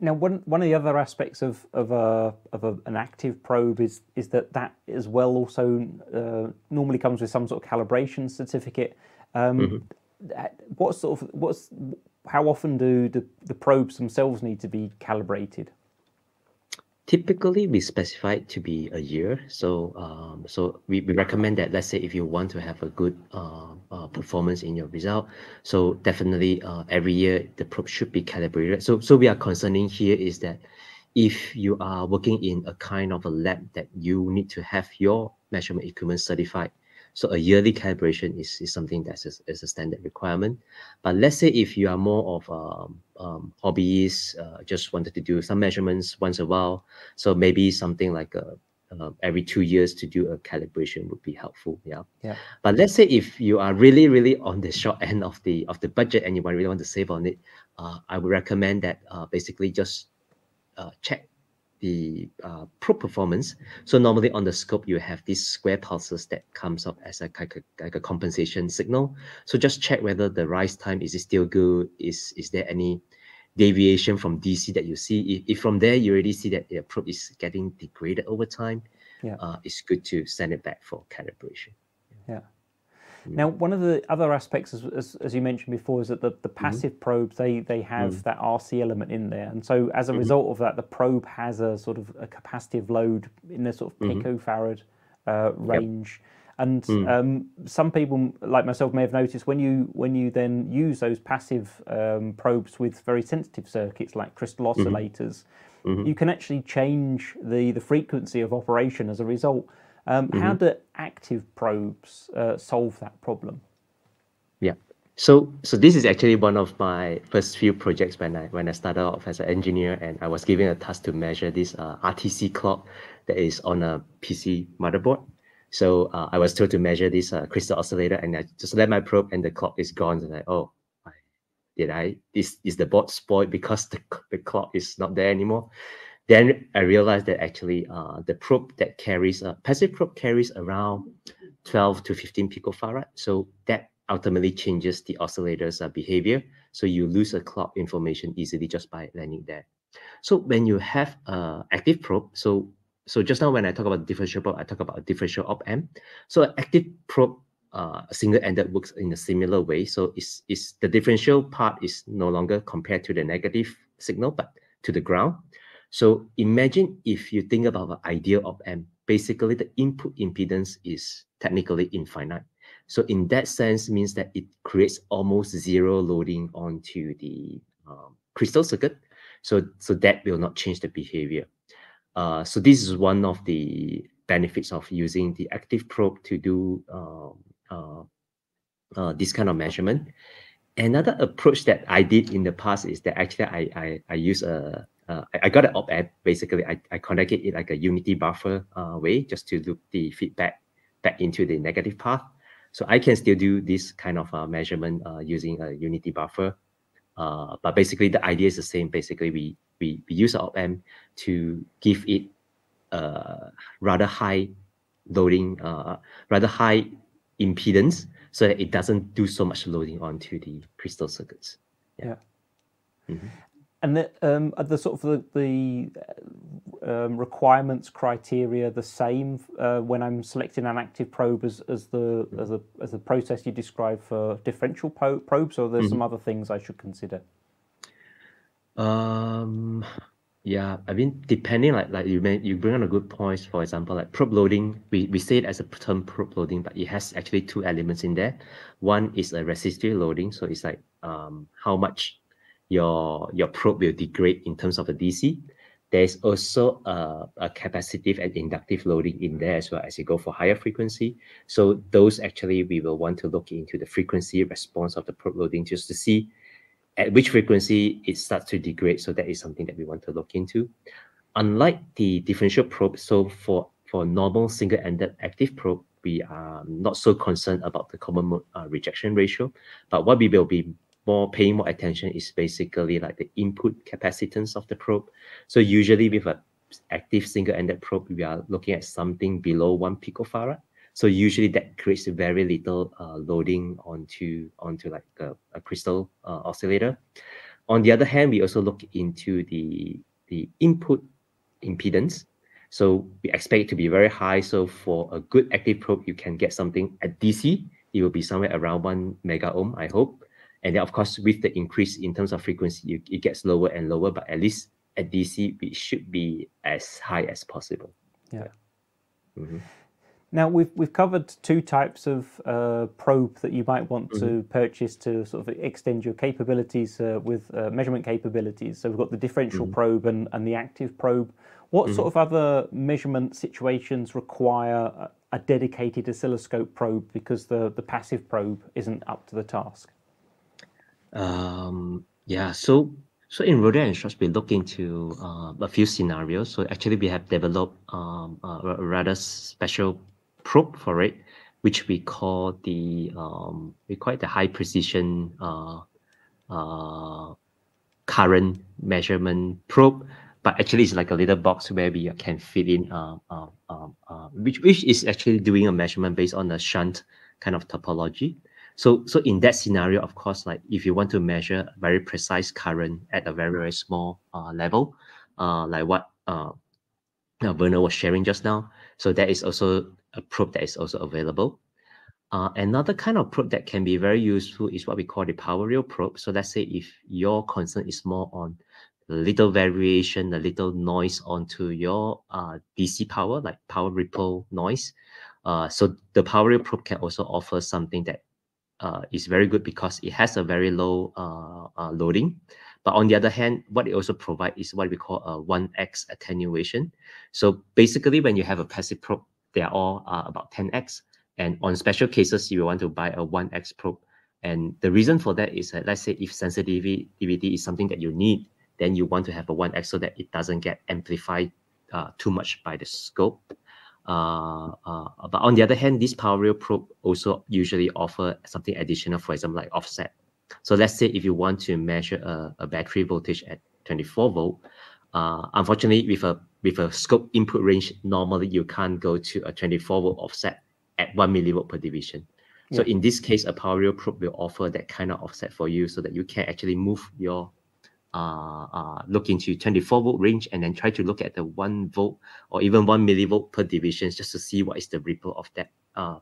Now, one one of the other aspects of of a of a, an active probe is is that that as well also uh, normally comes with some sort of calibration certificate. Um, mm-hmm. What sort of what's how often do the, the probes themselves need to be calibrated? Typically, we specify it to be a year. So, um, so we, we recommend that. Let's say if you want to have a good uh, uh, performance in your result, so definitely uh, every year the probe should be calibrated. So, so we are concerning here is that if you are working in a kind of a lab that you need to have your measurement equipment certified, so a yearly calibration is, is something that's a, is a standard requirement. But let's say if you are more of a um, um hobbyist, uh, just wanted to do some measurements once a while, so maybe something like a, uh, every two years to do a calibration would be helpful. Yeah. Yeah. But let's say if you are really, really on the short end of the of the budget and you really want to save on it, uh, I would recommend that uh, basically just uh, check the uh, probe performance. So normally on the scope, you have these square pulses that comes up as a like, a like a compensation signal. So just check whether the rise time is still good. Is is there any deviation from DC that you see? If, if from there you already see that the probe is getting degraded over time, yeah. uh, it's good to send it back for calibration. Yeah. Now, one of the other aspects, as, as, as, you mentioned before, is that the, the mm-hmm. passive mm-hmm. probes they they have mm-hmm. that RC element in there, and so as a mm-hmm. result of that, the probe has a sort of a capacitive load in the sort of mm-hmm. picofarad uh, range. Yep. And mm. um, some people, like myself, may have noticed when you when you then use those passive um, probes with very sensitive circuits like crystal oscillators, you can actually change the the frequency of operation as a result. Um, mm-hmm. How do active probes uh, solve that problem? Yeah. So, so this is actually one of my first few projects when I when I started off as an engineer, and I was given a task to measure this uh, RTC clock that is on a PC motherboard. So uh, I was told to measure this uh, crystal oscillator, and I just let my probe, and the clock is gone. And like, oh, did I? Is is the board spoiled because the the clock is not there anymore? Then I realized that actually uh, the probe that carries a passive probe carries around 12 to 15 picofarad. So that ultimately changes the oscillator's uh, behavior. So you lose a clock information easily just by landing there. So when you have an active probe, so so just now when I talk about differential probe, I talk about a differential op amp. So an active probe, uh, single-ended works in a similar way. So it's, it's the differential part is no longer compared to the negative signal, but to the ground. So imagine if you think about the idea of amp, basically the input impedance is technically infinite. So in that sense means that it creates almost zero loading onto the um, crystal circuit. So, so that will not change the behavior. Uh, so this is one of the benefits of using the active probe to do um, uh, uh, this kind of measurement. Another approach that I did in the past is that actually I I, I use a uh, I, I got an op amp basically I, I connected it like a unity buffer uh, way just to loop the feedback back into the negative path. So I can still do this kind of uh, measurement uh, using a unity buffer. Uh, but basically the idea is the same. Basically we, we, we use op amp to give it uh, rather high loading, uh, rather high impedance so that it doesn't do so much loading onto the crystal circuits. Yeah. yeah. Mm -hmm. And the, um, are the sort of the, the um, requirements criteria the same uh, when I'm selecting an active probe as, as the as the as the process you described for differential probes, or there's mm -hmm. some other things I should consider? Um, yeah, I mean, depending like like you may, you bring on a good point. For example, like probe loading, we, we say it as a term probe loading, but it has actually two elements in there. One is a resistive loading, so it's like um how much your your probe will degrade in terms of the DC. There's also a, a capacitive and inductive loading in there as well as you go for higher frequency. So those actually we will want to look into the frequency response of the probe loading just to see at which frequency it starts to degrade. So that is something that we want to look into. Unlike the differential probe, so for, for normal single-ended active probe, we are not so concerned about the common mode uh, rejection ratio. But what we will be more paying more attention is basically like the input capacitance of the probe. So usually with an active single-ended probe, we are looking at something below one picofarad. So usually that creates very little uh, loading onto onto like a, a crystal uh, oscillator. On the other hand, we also look into the the input impedance. So we expect it to be very high. So for a good active probe, you can get something at DC. It will be somewhere around one mega ohm, I hope. And then, of course, with the increase in terms of frequency, you, it gets lower and lower, but at least at DC, it should be as high as possible. Yeah. Mm -hmm. Now we've we've covered two types of uh, probe that you might want mm -hmm. to mm-hmm. purchase to sort of extend your capabilities uh, with uh, measurement capabilities. So we've got the differential mm -hmm. probe and, and the active probe. What mm -hmm. sort of other measurement situations require a, a dedicated oscilloscope probe because the, the passive probe isn't up to the task? Um, yeah, so so in Rohde and Schwarz, we look into uh, a few scenarios. So actually, we have developed um, a rather special probe for it, which we call the um, we call it the high precision uh, uh, current measurement probe. But actually, it's like a little box where we can fit in, uh, uh, uh, which which is actually doing a measurement based on a shunt kind of topology. So, so in that scenario, of course, like if you want to measure very precise current at a very, very small uh, level, uh, like what uh, uh, Werner was sharing just now, so that is also a probe that is also available. Uh, another kind of probe that can be very useful is what we call the power rail probe. So let's say if your concern is more on little variation, a little noise onto your uh, DC power, like power ripple noise. Uh, so the power rail probe can also offer something that uh, is very good because it has a very low uh, uh, loading. But on the other hand, what it also provides is what we call a 1x attenuation. So basically, when you have a passive probe, they are all uh, about 10x. And on special cases, you want to buy a 1x probe, And the reason for that is that let's say if sensitivity is something that you need, then you want to have a 1x so that it doesn't get amplified uh, too much by the scope. Uh, uh, but on the other hand, this power rail probe also usually offer something additional, for example, like offset. So let's say if you want to measure a, a battery voltage at 24 volt, uh, unfortunately, with a with a scope input range, normally you can't go to a 24 volt offset at one millivolt per division. So in this case, a power rail probe will offer that kind of offset for you so that you can actually move your uh, uh, look into 24 volt range and then try to look at the one volt or even one millivolt per division just to see what is the ripple of that uh,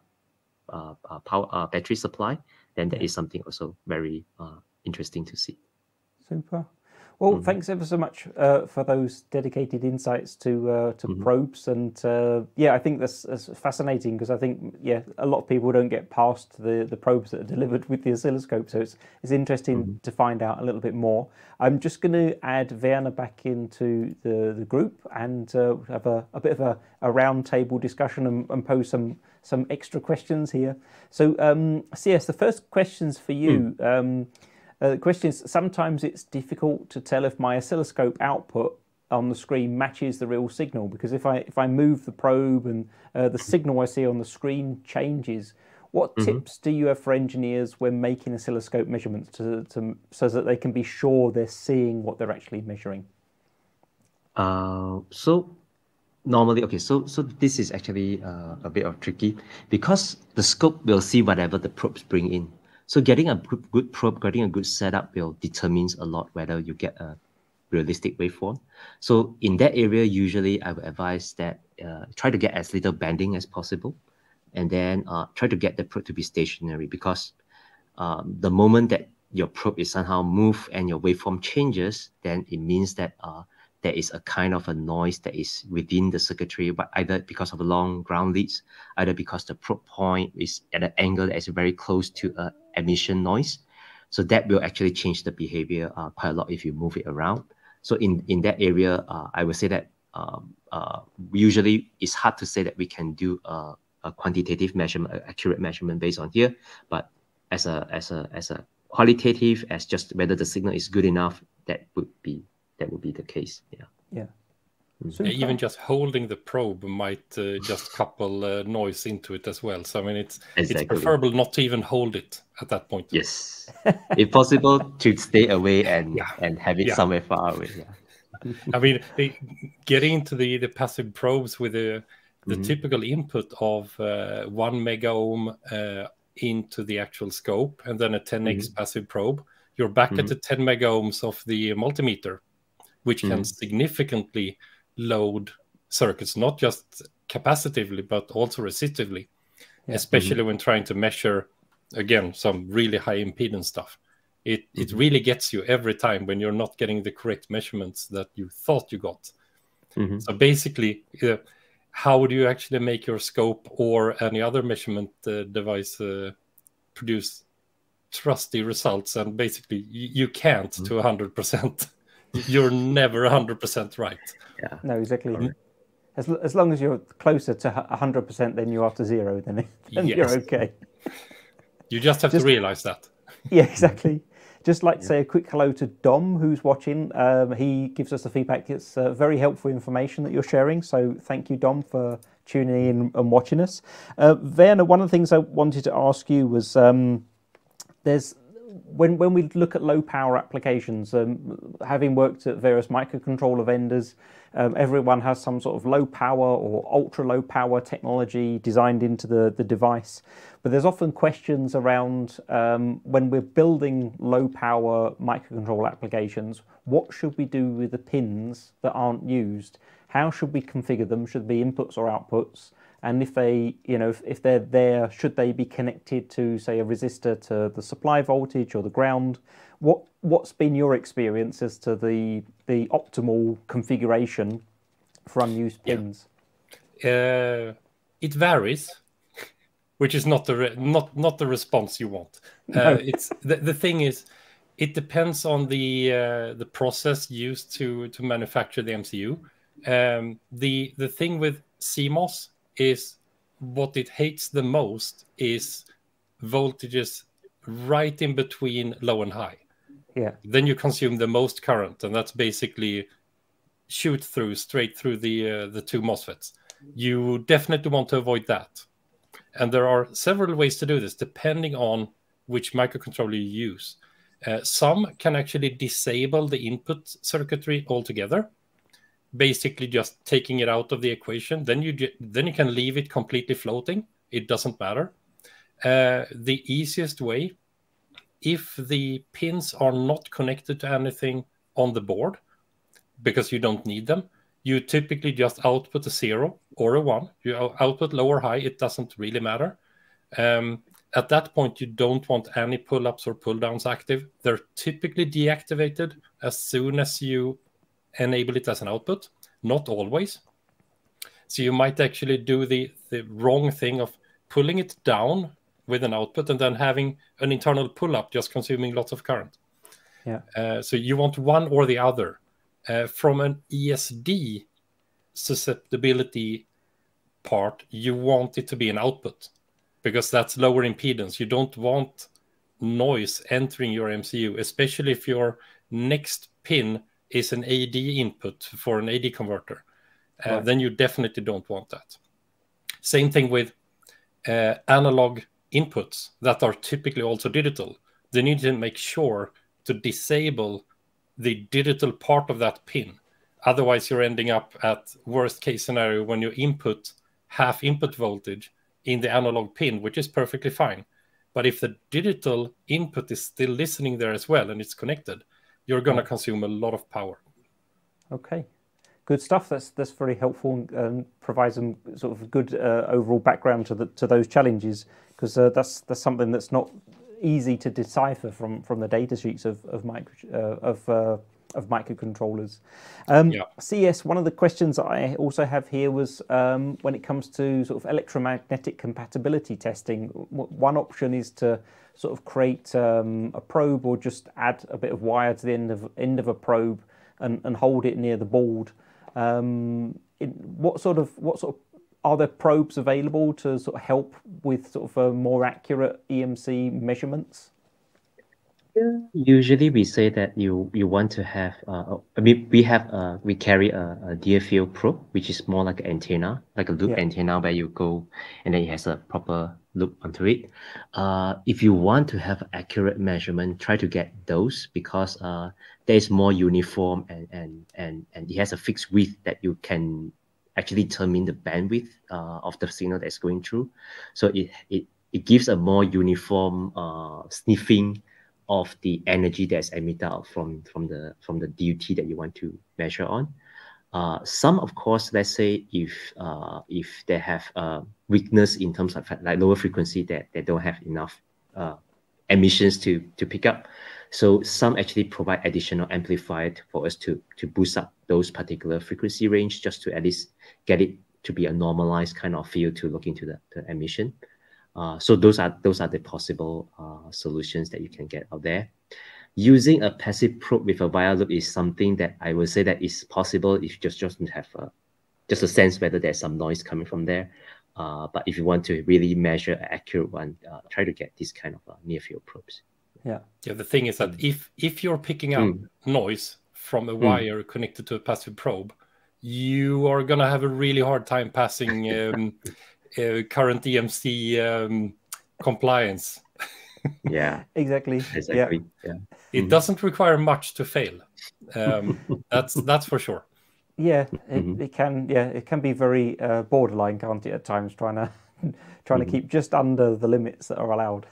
uh, uh power uh, battery supply. Then that is something also very uh, interesting to see. Super. Well, mm-hmm. thanks ever so much uh, for those dedicated insights to uh, to mm-hmm. probes, and uh, yeah, I think that's, that's fascinating because I think yeah, a lot of people don't get past the, the probes that are delivered with the oscilloscope, so it's it's interesting mm-hmm. to find out a little bit more. I'm just going to add Werner back into the, the group and uh, have a, a bit of a, a round table discussion and, and pose some some extra questions here. So, um, CS, the first questions for you. Mm. Um, uh, the question is sometimes it's difficult to tell if my oscilloscope output on the screen matches the real signal because if I if I move the probe and uh, the signal I see on the screen changes, what mm-hmm. tips do you have for engineers when making oscilloscope measurements to, to so that they can be sure they're seeing what they're actually measuring? Uh, so normally okay so so this is actually uh, a bit of tricky because the scope will see whatever the probes bring in so getting a good, probe, getting a good setup will determines a lot whether you get a realistic waveform. So in that area, usually I would advise that uh, try to get as little bending as possible, and then uh, try to get the probe to be stationary because um, the moment that your probe is somehow moved and your waveform changes, then it means that uh, there is a kind of a noise that is within the circuitry, but either because of long ground leads, either because the probe point is at an angle that is very close to a emission noise. So that will actually change the behavior uh, quite a lot if you move it around. So in, in that area, uh, I would say that um, uh, usually it's hard to say that we can do a, a quantitative measurement, accurate measurement based on here. But as a as a as a qualitative, as just whether the signal is good enough, that would be that would be the case. Yeah. Yeah. Mm. even just holding the probe might uh, just couple uh, noise into it as well. So I mean, it's exactly. it's preferable not to even hold it at that point. Yes, if possible, to stay away and yeah. and have it yeah. somewhere far away. Yeah. I mean, getting into the the passive probes with the the mm-hmm. typical input of uh, one mega ohm uh, into the actual scope, and then a 10x mm-hmm. passive probe, you're back mm-hmm. at the 10 mega ohms of the multimeter, which can mm-hmm. significantly load circuits, not just capacitively, but also resistively, yeah. especially mm-hmm. when trying to measure, again, some really high impedance stuff. It, mm-hmm. it really gets you every time when you're not getting the correct measurements that you thought you got. Mm-hmm. So basically, uh, how would you actually make your scope or any other measurement uh, device uh, produce trusty results? And basically, you, you can't mm-hmm. to 100%. you're never 100% right. Yeah. No, exactly. Right. As, as long as you're closer to 100% than you are to zero, then, then yes. you're okay. You just have just, to realize that. Yeah, exactly. Just like to say a quick hello to Dom, who's watching. Um, he gives us the feedback. It's uh, very helpful information that you're sharing. So thank you, Dom, for tuning in and watching us. Uh, Werner, one of the things I wanted to ask you was um, there's when when we look at low power applications, um, having worked at various microcontroller vendors, um, everyone has some sort of low power or ultra low power technology designed into the, the device. But there's often questions around um, when we're building low power microcontroller applications, what should we do with the pins that aren't used? How should we configure them? Should they be inputs or outputs? And if they, you know, if, if they're there, should they be connected to, say, a resistor to the supply voltage or the ground? What what's been your experience as to the the optimal configuration for unused pins? Yeah. Uh, it varies, which is not the re- not not the response you want. Uh, no. It's the, the thing is, it depends on the uh, the process used to to manufacture the MCU. Um, the the thing with CMOS is what it hates the most is voltages right in between low and high. Yeah. Then you consume the most current, and that's basically shoot through straight through the uh, the two MOSFETs. You definitely want to avoid that. And there are several ways to do this depending on which microcontroller you use. Uh, some can actually disable the input circuitry altogether, basically just taking it out of the equation. Then you then you can leave it completely floating. It doesn't matter. Uh, the easiest way, if the pins are not connected to anything on the board, because you don't need them, you typically just output a zero or a one. You output low or high, it doesn't really matter. Um, at that point, you don't want any pull ups or pull downs active. They're typically deactivated as soon as you enable it as an output, not always. So you might actually do the, the wrong thing of pulling it down with an output and then having an internal pull up just consuming lots of current. Yeah. Uh, so you want one or the other. Uh, from an ESD susceptibility part, you want it to be an output because that's lower impedance. You don't want noise entering your MCU, especially if your next pin is an AD input for an AD converter. Uh, right. Then you definitely don't want that. Same thing with uh, analog inputs that are typically also digital. They need to make sure to disable the digital part of that pin. Otherwise, you're ending up at worst case scenario when you input half input voltage in the analog pin, which is perfectly fine. But if the digital input is still listening there as well and it's connected, you're going to consume a lot of power. Okay, good stuff. That's that's very helpful and provides some sort of good uh, overall background to the to those challenges because uh, that's that's something that's not easy to decipher from from the data sheets of of micro uh, of uh, of microcontrollers. Um, yeah. CS, one of the questions I also have here was um, when it comes to sort of electromagnetic compatibility testing. One option is to sort of create um, a probe or just add a bit of wire to the end of end of a probe and, and hold it near the board. Um, it, what sort of what sort of are there probes available to sort of help with sort of a more accurate EMC measurements? Usually, we say that you you want to have. Uh, I mean, we have uh, we carry a, a field probe, which is more like an antenna, like a loop yeah. antenna, where you go and then it has a proper loop onto it. Uh, if you want to have accurate measurement, try to get those because uh, there is more uniform and and and and it has a fixed width that you can actually determine the bandwidth uh, of the signal that's going through. So it, it, it gives a more uniform uh, sniffing of the energy that's emitted out from, from, the, from the DUT that you want to measure on. Uh, some, of course, let's say if uh, if they have uh, weakness in terms of like lower frequency that they don't have enough uh, emissions to to pick up, so some actually provide additional amplifier for us to to boost up those particular frequency range just to at least get it to be a normalized kind of field to look into the, the emission. Uh, so those are those are the possible uh, solutions that you can get out there. Using a passive probe with a wire loop is something that I would say that is possible if you just just have a, just a sense whether there's some noise coming from there. Uh, but if you want to really measure an accurate one, uh, try to get this kind of uh, near field probes. Yeah. Yeah. The thing is that if if you're picking up mm. noise from a hmm. wire mm. connected to a passive probe, you are going to have a really hard time passing um, current EMC um, compliance. yeah, exactly. Exactly. Yeah. It mm-hmm. doesn't require much to fail. Um, that's that's for sure. Yeah, it, mm-hmm. it, can. Yeah, it can be very uh, borderline, can't it? At times, trying to trying mm-hmm. to keep just under the limits that are allowed.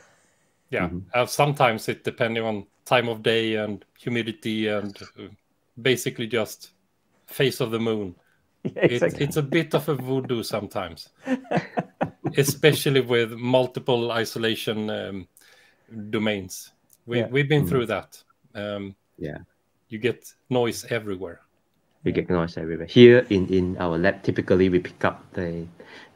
Yeah, mm-hmm. uh, sometimes it depending on time of day and humidity and uh, basically just face of the moon. Yeah, exactly. it's a bit of a voodoo sometimes, especially with multiple isolation um, domains. We, yeah. We've been mm. through that. Um, yeah. You get noise everywhere. We get noise everywhere. Here in, in our lab, typically we pick up the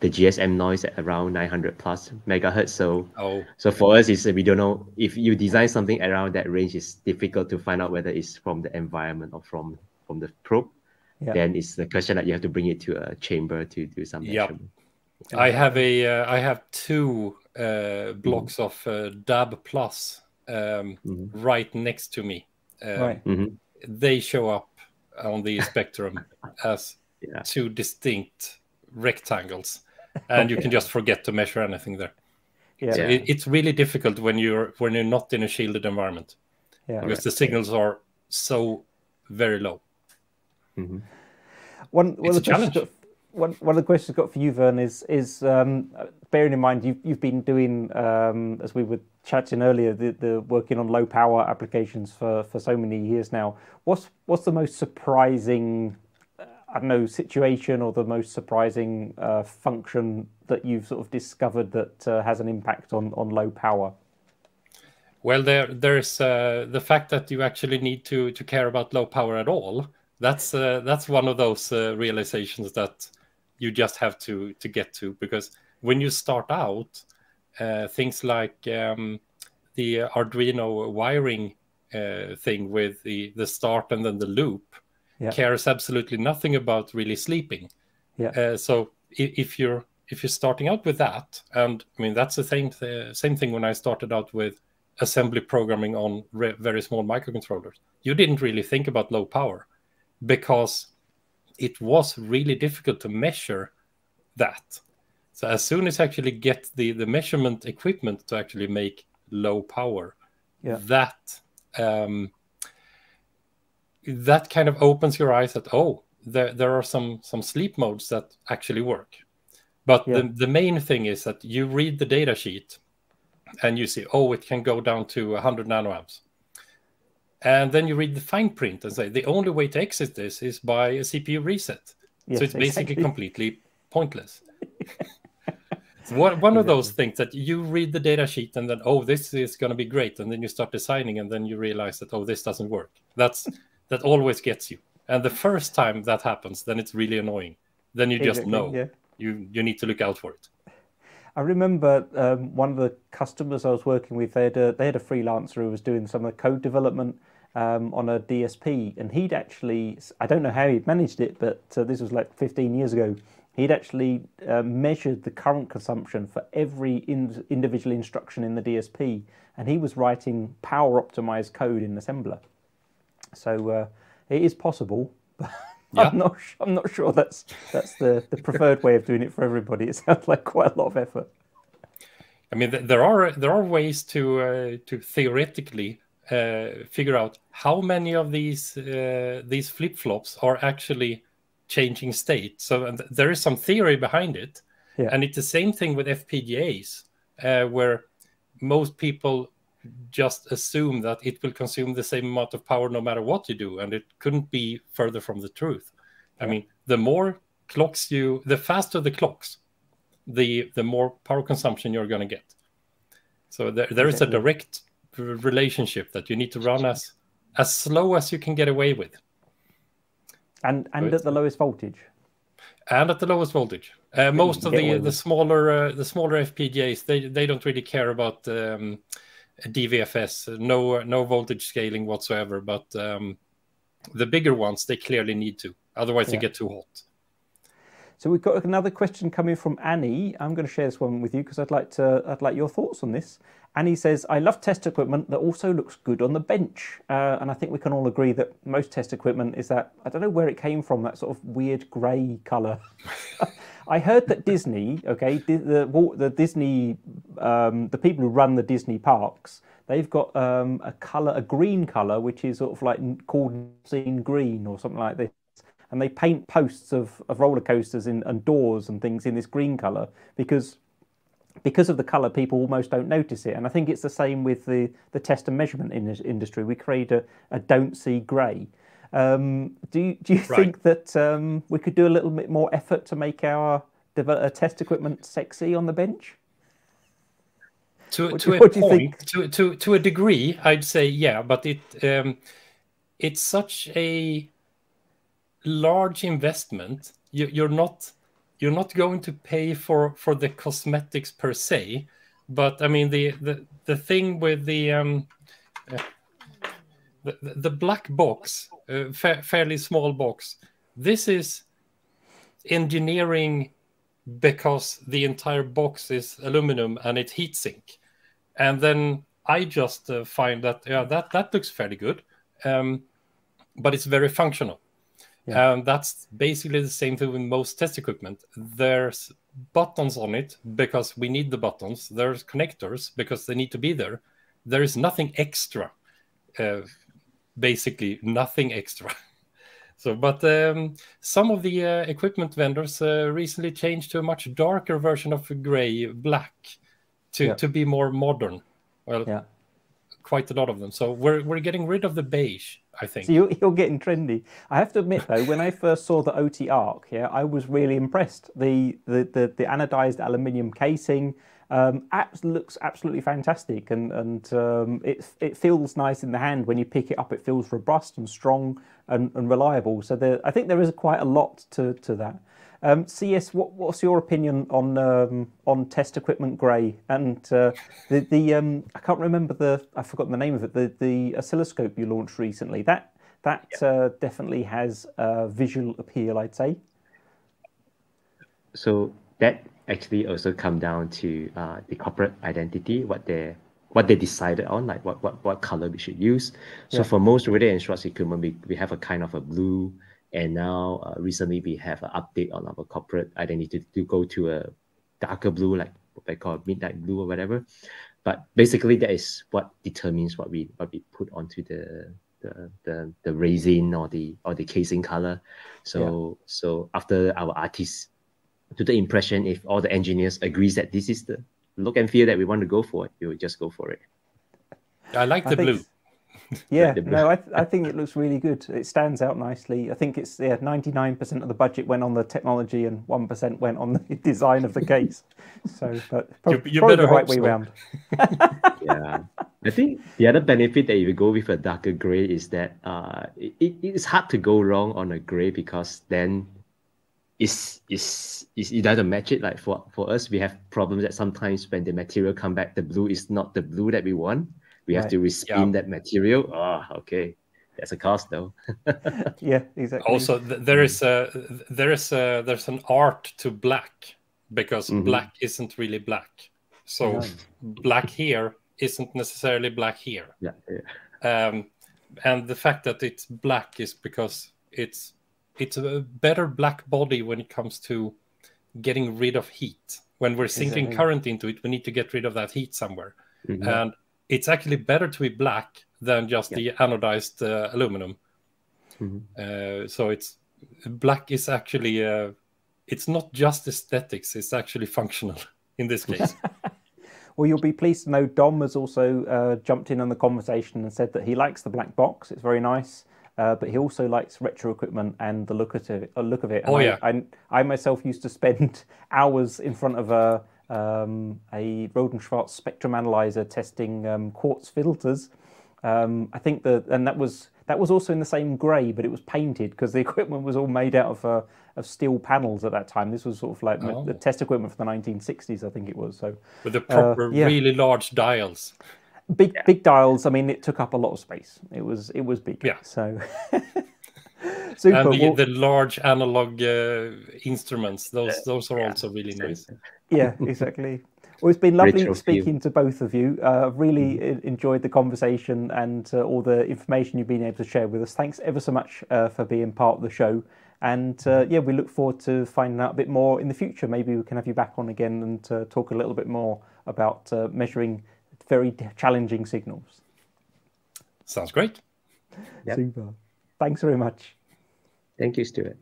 the GSM noise at around 900 plus megahertz. So, oh. so for us, is we don't know if you design something around that range. It's difficult to find out whether it's from the environment or from from the probe yeah. then it's the question that you have to bring it to a chamber to do some yep. I have a uh, I have two uh, blocks of uh, DAB plus um, Mhm. right next to me. Uh, right. Mhm. They show up on the spectrum as Yeah. two distinct rectangles, and you can just forget to measure anything there. Yeah. So Yeah. it, it's really difficult when you're when you're not in a shielded environment Yeah. because the signals are so very low. Mhm. One, one, It's of the questions challenge. got, one, one of the questions I've got for you, Vern, is is um, bearing in mind you've you've been doing um, as we were chatting earlier, the, the working on low power applications for, for so many years now. What's what's the most surprising, uh, I don't know, situation or the most surprising uh, function that you've sort of discovered that uh, has an impact on on low power? Well, there there's uh, the fact that you actually need to to care about low power at all. That's uh, that's one of those uh, realizations that you just have to to get to because when you start out, uh, things like um, the Arduino wiring uh, thing with the the start and then the loop Yeah. cares absolutely nothing about really sleeping. Yeah. Uh, so if you're if you're starting out with that, and I mean that's the same th- same thing when I started out with assembly programming on re- very small microcontrollers. You didn't really think about low power because it was really difficult to measure that. So as soon as you actually get the the measurement equipment to actually make low power, Yeah. that um, that kind of opens your eyes that oh there there are some some sleep modes that actually work. But Yeah. the, the main thing is that you read the data sheet and you see, oh, it can go down to 100 nanoamps. And then you read the fine print and say, the only way to exit this is by a CPU reset. Yes, so it's basically exactly. completely pointless. one, one of those things that you read the data sheet and then, oh, this is going to be great. And then you start designing and then you realize that, oh, this doesn't work. That's That always gets you. And the first time that happens, then it's really annoying. Then you just Exactly, know yeah. you, you need to look out for it. I remember um, one of the customers I was working with. They had a, they had a freelancer who was doing some of the code development um, on a DSP, and he'd actually I don't know how he'd managed it, but uh, this was like 15 years ago. He'd actually uh, measured the current consumption for every in, individual instruction in the DSP, and he was writing power optimized code in assembler. So uh, it is possible. but Yeah. I'm not. I'm not sure that's that's the, the preferred way of doing it for everybody. It sounds like quite a lot of effort. I mean, there are there are ways to uh, to theoretically uh, figure out how many of these uh, these flip flops are actually changing state. So th- there is some theory behind it, Yeah. and it's the same thing with FPGAs, uh, where most people just assume that it will consume the same amount of power no matter what you do, and it couldn't be further from the truth. I mean, the more clocks you, the faster the clocks, the the more power consumption you're going to get. So there, there is a direct relationship that you need to run as as slow as you can get away with, And and at the lowest voltage. and at the lowest voltage. Uh, most of the the smaller uh, the smaller FPGAs they they don't really care about um, DVFS, no no voltage scaling whatsoever. But um, the bigger ones they clearly need to, otherwise Yeah. they get too hot. So we've got another question coming from Annie. I'm going to share this one with you because I'd like to. I'd like your thoughts on this. Annie says, "I love test equipment that also looks good on the bench," uh, and I think we can all agree that most test equipment is that. I don't know where it came from. That sort of weird grey colour. I heard that Disney, okay, the the Disney, um, the people who run the Disney parks, they've got um, a colour, a green colour, which is sort of like called scene green or something like this and they paint posts of, of roller coasters in, and doors and things in this green color because because of the color people almost don't notice it. And i think it's the same with the, the test and measurement in industry. We create a, a don't see gray um, do you, do you Right. think that um, we could do a little bit more effort to make our uh, test equipment sexy on the bench? To What to a what do you point, to to to a degree, I'd say yeah, but it um, it's such a large investment. You, you're not you're not going to pay for for the cosmetics per se, but I mean the the the thing with the um, uh, the, the black box, uh, fa- fairly small box. This is engineering because the entire box is aluminum and it's heatsink. And then I just uh, find that yeah, that that looks fairly good, um, but it's very functional. Yeah. And that's basically the same thing with most test equipment. There's buttons on it because we need the buttons. There's connectors because they need to be there. There is nothing extra. Uh, basically, nothing extra. so, but um, some of the uh, equipment vendors uh, recently changed to a much darker version of gray, black, to yeah. to be more modern. Well, yeah. Quite a lot of them. So we're we're getting rid of the beige I think. So you're, you're getting trendy. I have to admit though, when I first saw the Otii Arc, yeah, I was really impressed. The the the, the anodized aluminium casing um, apps looks absolutely fantastic, and and um, it it feels nice in the hand when you pick it up. It feels robust and strong and, and reliable. So there, I think there is quite a lot to to that. Um, CS, what, what's your opinion on um, on test equipment grey and uh, the the um, I can't remember the I've forgotten the name of it the the oscilloscope you launched recently that that yeah. uh, definitely has a visual appeal I'd say. So that actually also come down to uh, the corporate identity what they what they decided on like what what, what color we should use. So yeah. for most Rohde & Schwarz equipment we, we have a kind of a blue and now uh, recently we have an update on our corporate identity to, to go to a darker blue, like what they call midnight blue or whatever. But basically, that is what determines what we what we put onto the the the, the resin or the or the casing color. So yeah. so after our artists to the impression, if all the engineers agrees that this is the look and feel that we want to go for, we will just go for it. I like the I blue. Yeah, no, I, th- I think it looks really good. It stands out nicely. I think it's yeah, ninety nine percent of the budget went on the technology and one percent went on the design of the case. So, but pro- you, you probably the right way so. round. yeah, I think the other benefit that you go with a darker gray is that uh, it, it's hard to go wrong on a gray because then it's, it's, it's you have to match it. Like for, for us, we have problems that sometimes when the material come back, the blue is not the blue that we want we right. have to respin yeah. that material. Ah, oh, okay. That's a cost though. yeah, exactly. Also, th- there is a there is a there's an art to black because mm-hmm. black isn't really black. So yeah. black here isn't necessarily black here. Yeah. yeah. Um, and the fact that it's black is because it's it's a better black body when it comes to getting rid of heat. When we're sinking exactly. current into it, we need to get rid of that heat somewhere. Mm-hmm. And it's actually better to be black than just yeah. the anodized uh, aluminum. Mm-hmm. Uh, so it's black is actually uh, it's not just aesthetics; it's actually functional in this case. well, you'll be pleased to know Dom has also uh, jumped in on the conversation and said that he likes the black box. It's very nice. Uh, but he also likes retro equipment and the look of it. Uh, look of it. And oh yeah. I, I, I, myself used to spend hours in front of a um, a Rohde & Schwarz spectrum analyzer testing um, quartz filters. Um, I think that, and that was that was also in the same grey, but it was painted because the equipment was all made out of uh, of steel panels at that time. This was sort of like oh. the test equipment for the 1960s, I think it was. So with the proper, uh, yeah. really large dials. Big yeah. big dials. I mean, it took up a lot of space. It was it was big. Yeah. So. Super. And the, well, the large analog uh, instruments; those those are yeah. also really nice yeah, exactly. Well, it's been lovely Rachel, speaking you. to both of you. Uh, I've really mm. enjoyed the conversation and uh, all the information you've been able to share with us. Thanks ever so much uh, for being part of the show. And uh, yeah, we look forward to finding out a bit more in the future. Maybe we can have you back on again and uh, talk a little bit more about uh, measuring very challenging signals. Sounds great. Yep. Super. Thanks very much. Thank you, Stuart.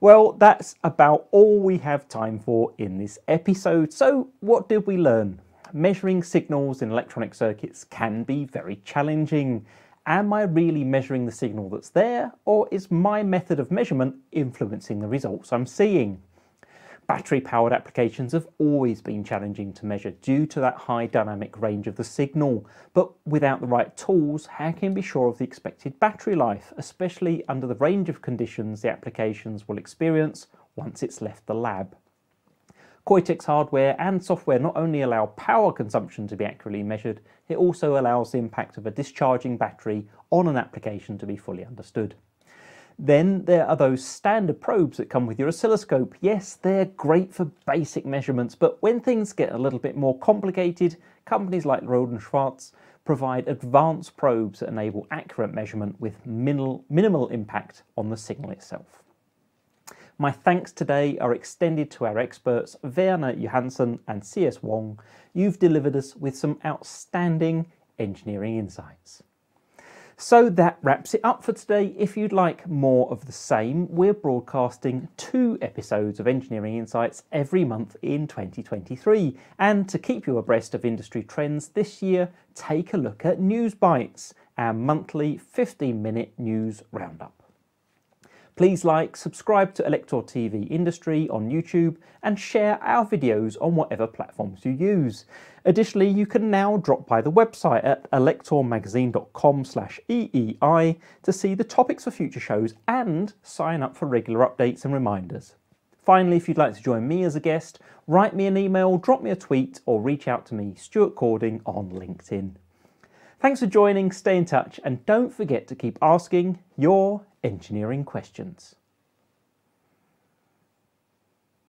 Well, that's about all we have time for in this episode. So, what did we learn? Measuring signals in electronic circuits can be very challenging. Am I really measuring the signal that's there, or is my method of measurement influencing the results I'm seeing? Battery powered applications have always been challenging to measure due to that high dynamic range of the signal, but without the right tools, how can we be sure of the expected battery life, especially under the range of conditions the applications will experience once it's left the lab? Qoitech's hardware and software not only allow power consumption to be accurately measured, it also allows the impact of a discharging battery on an application to be fully understood. Then there are those standard probes that come with your oscilloscope. Yes, they're great for basic measurements, but when things get a little bit more complicated, companies like Rohde & Schwarz provide advanced probes that enable accurate measurement with minimal, minimal impact on the signal itself. My thanks today are extended to our experts Werner Johansson and CS Wong. You've delivered us with some outstanding engineering insights. So that wraps it up for today. If you'd like more of the same, we're broadcasting two episodes of Engineering Insights every month in 2023. And to keep you abreast of industry trends this year, take a look at News Bites, our monthly 15 minute news roundup. Please like, subscribe to Elektor TV Industry on YouTube and share our videos on whatever platforms you use. Additionally, you can now drop by the website at elektormagazine.com slash EEI to see the topics for future shows and sign up for regular updates and reminders. Finally, if you'd like to join me as a guest, write me an email, drop me a tweet, or reach out to me, Stuart Cording, on LinkedIn. Thanks for joining, stay in touch, and don't forget to keep asking your engineering questions.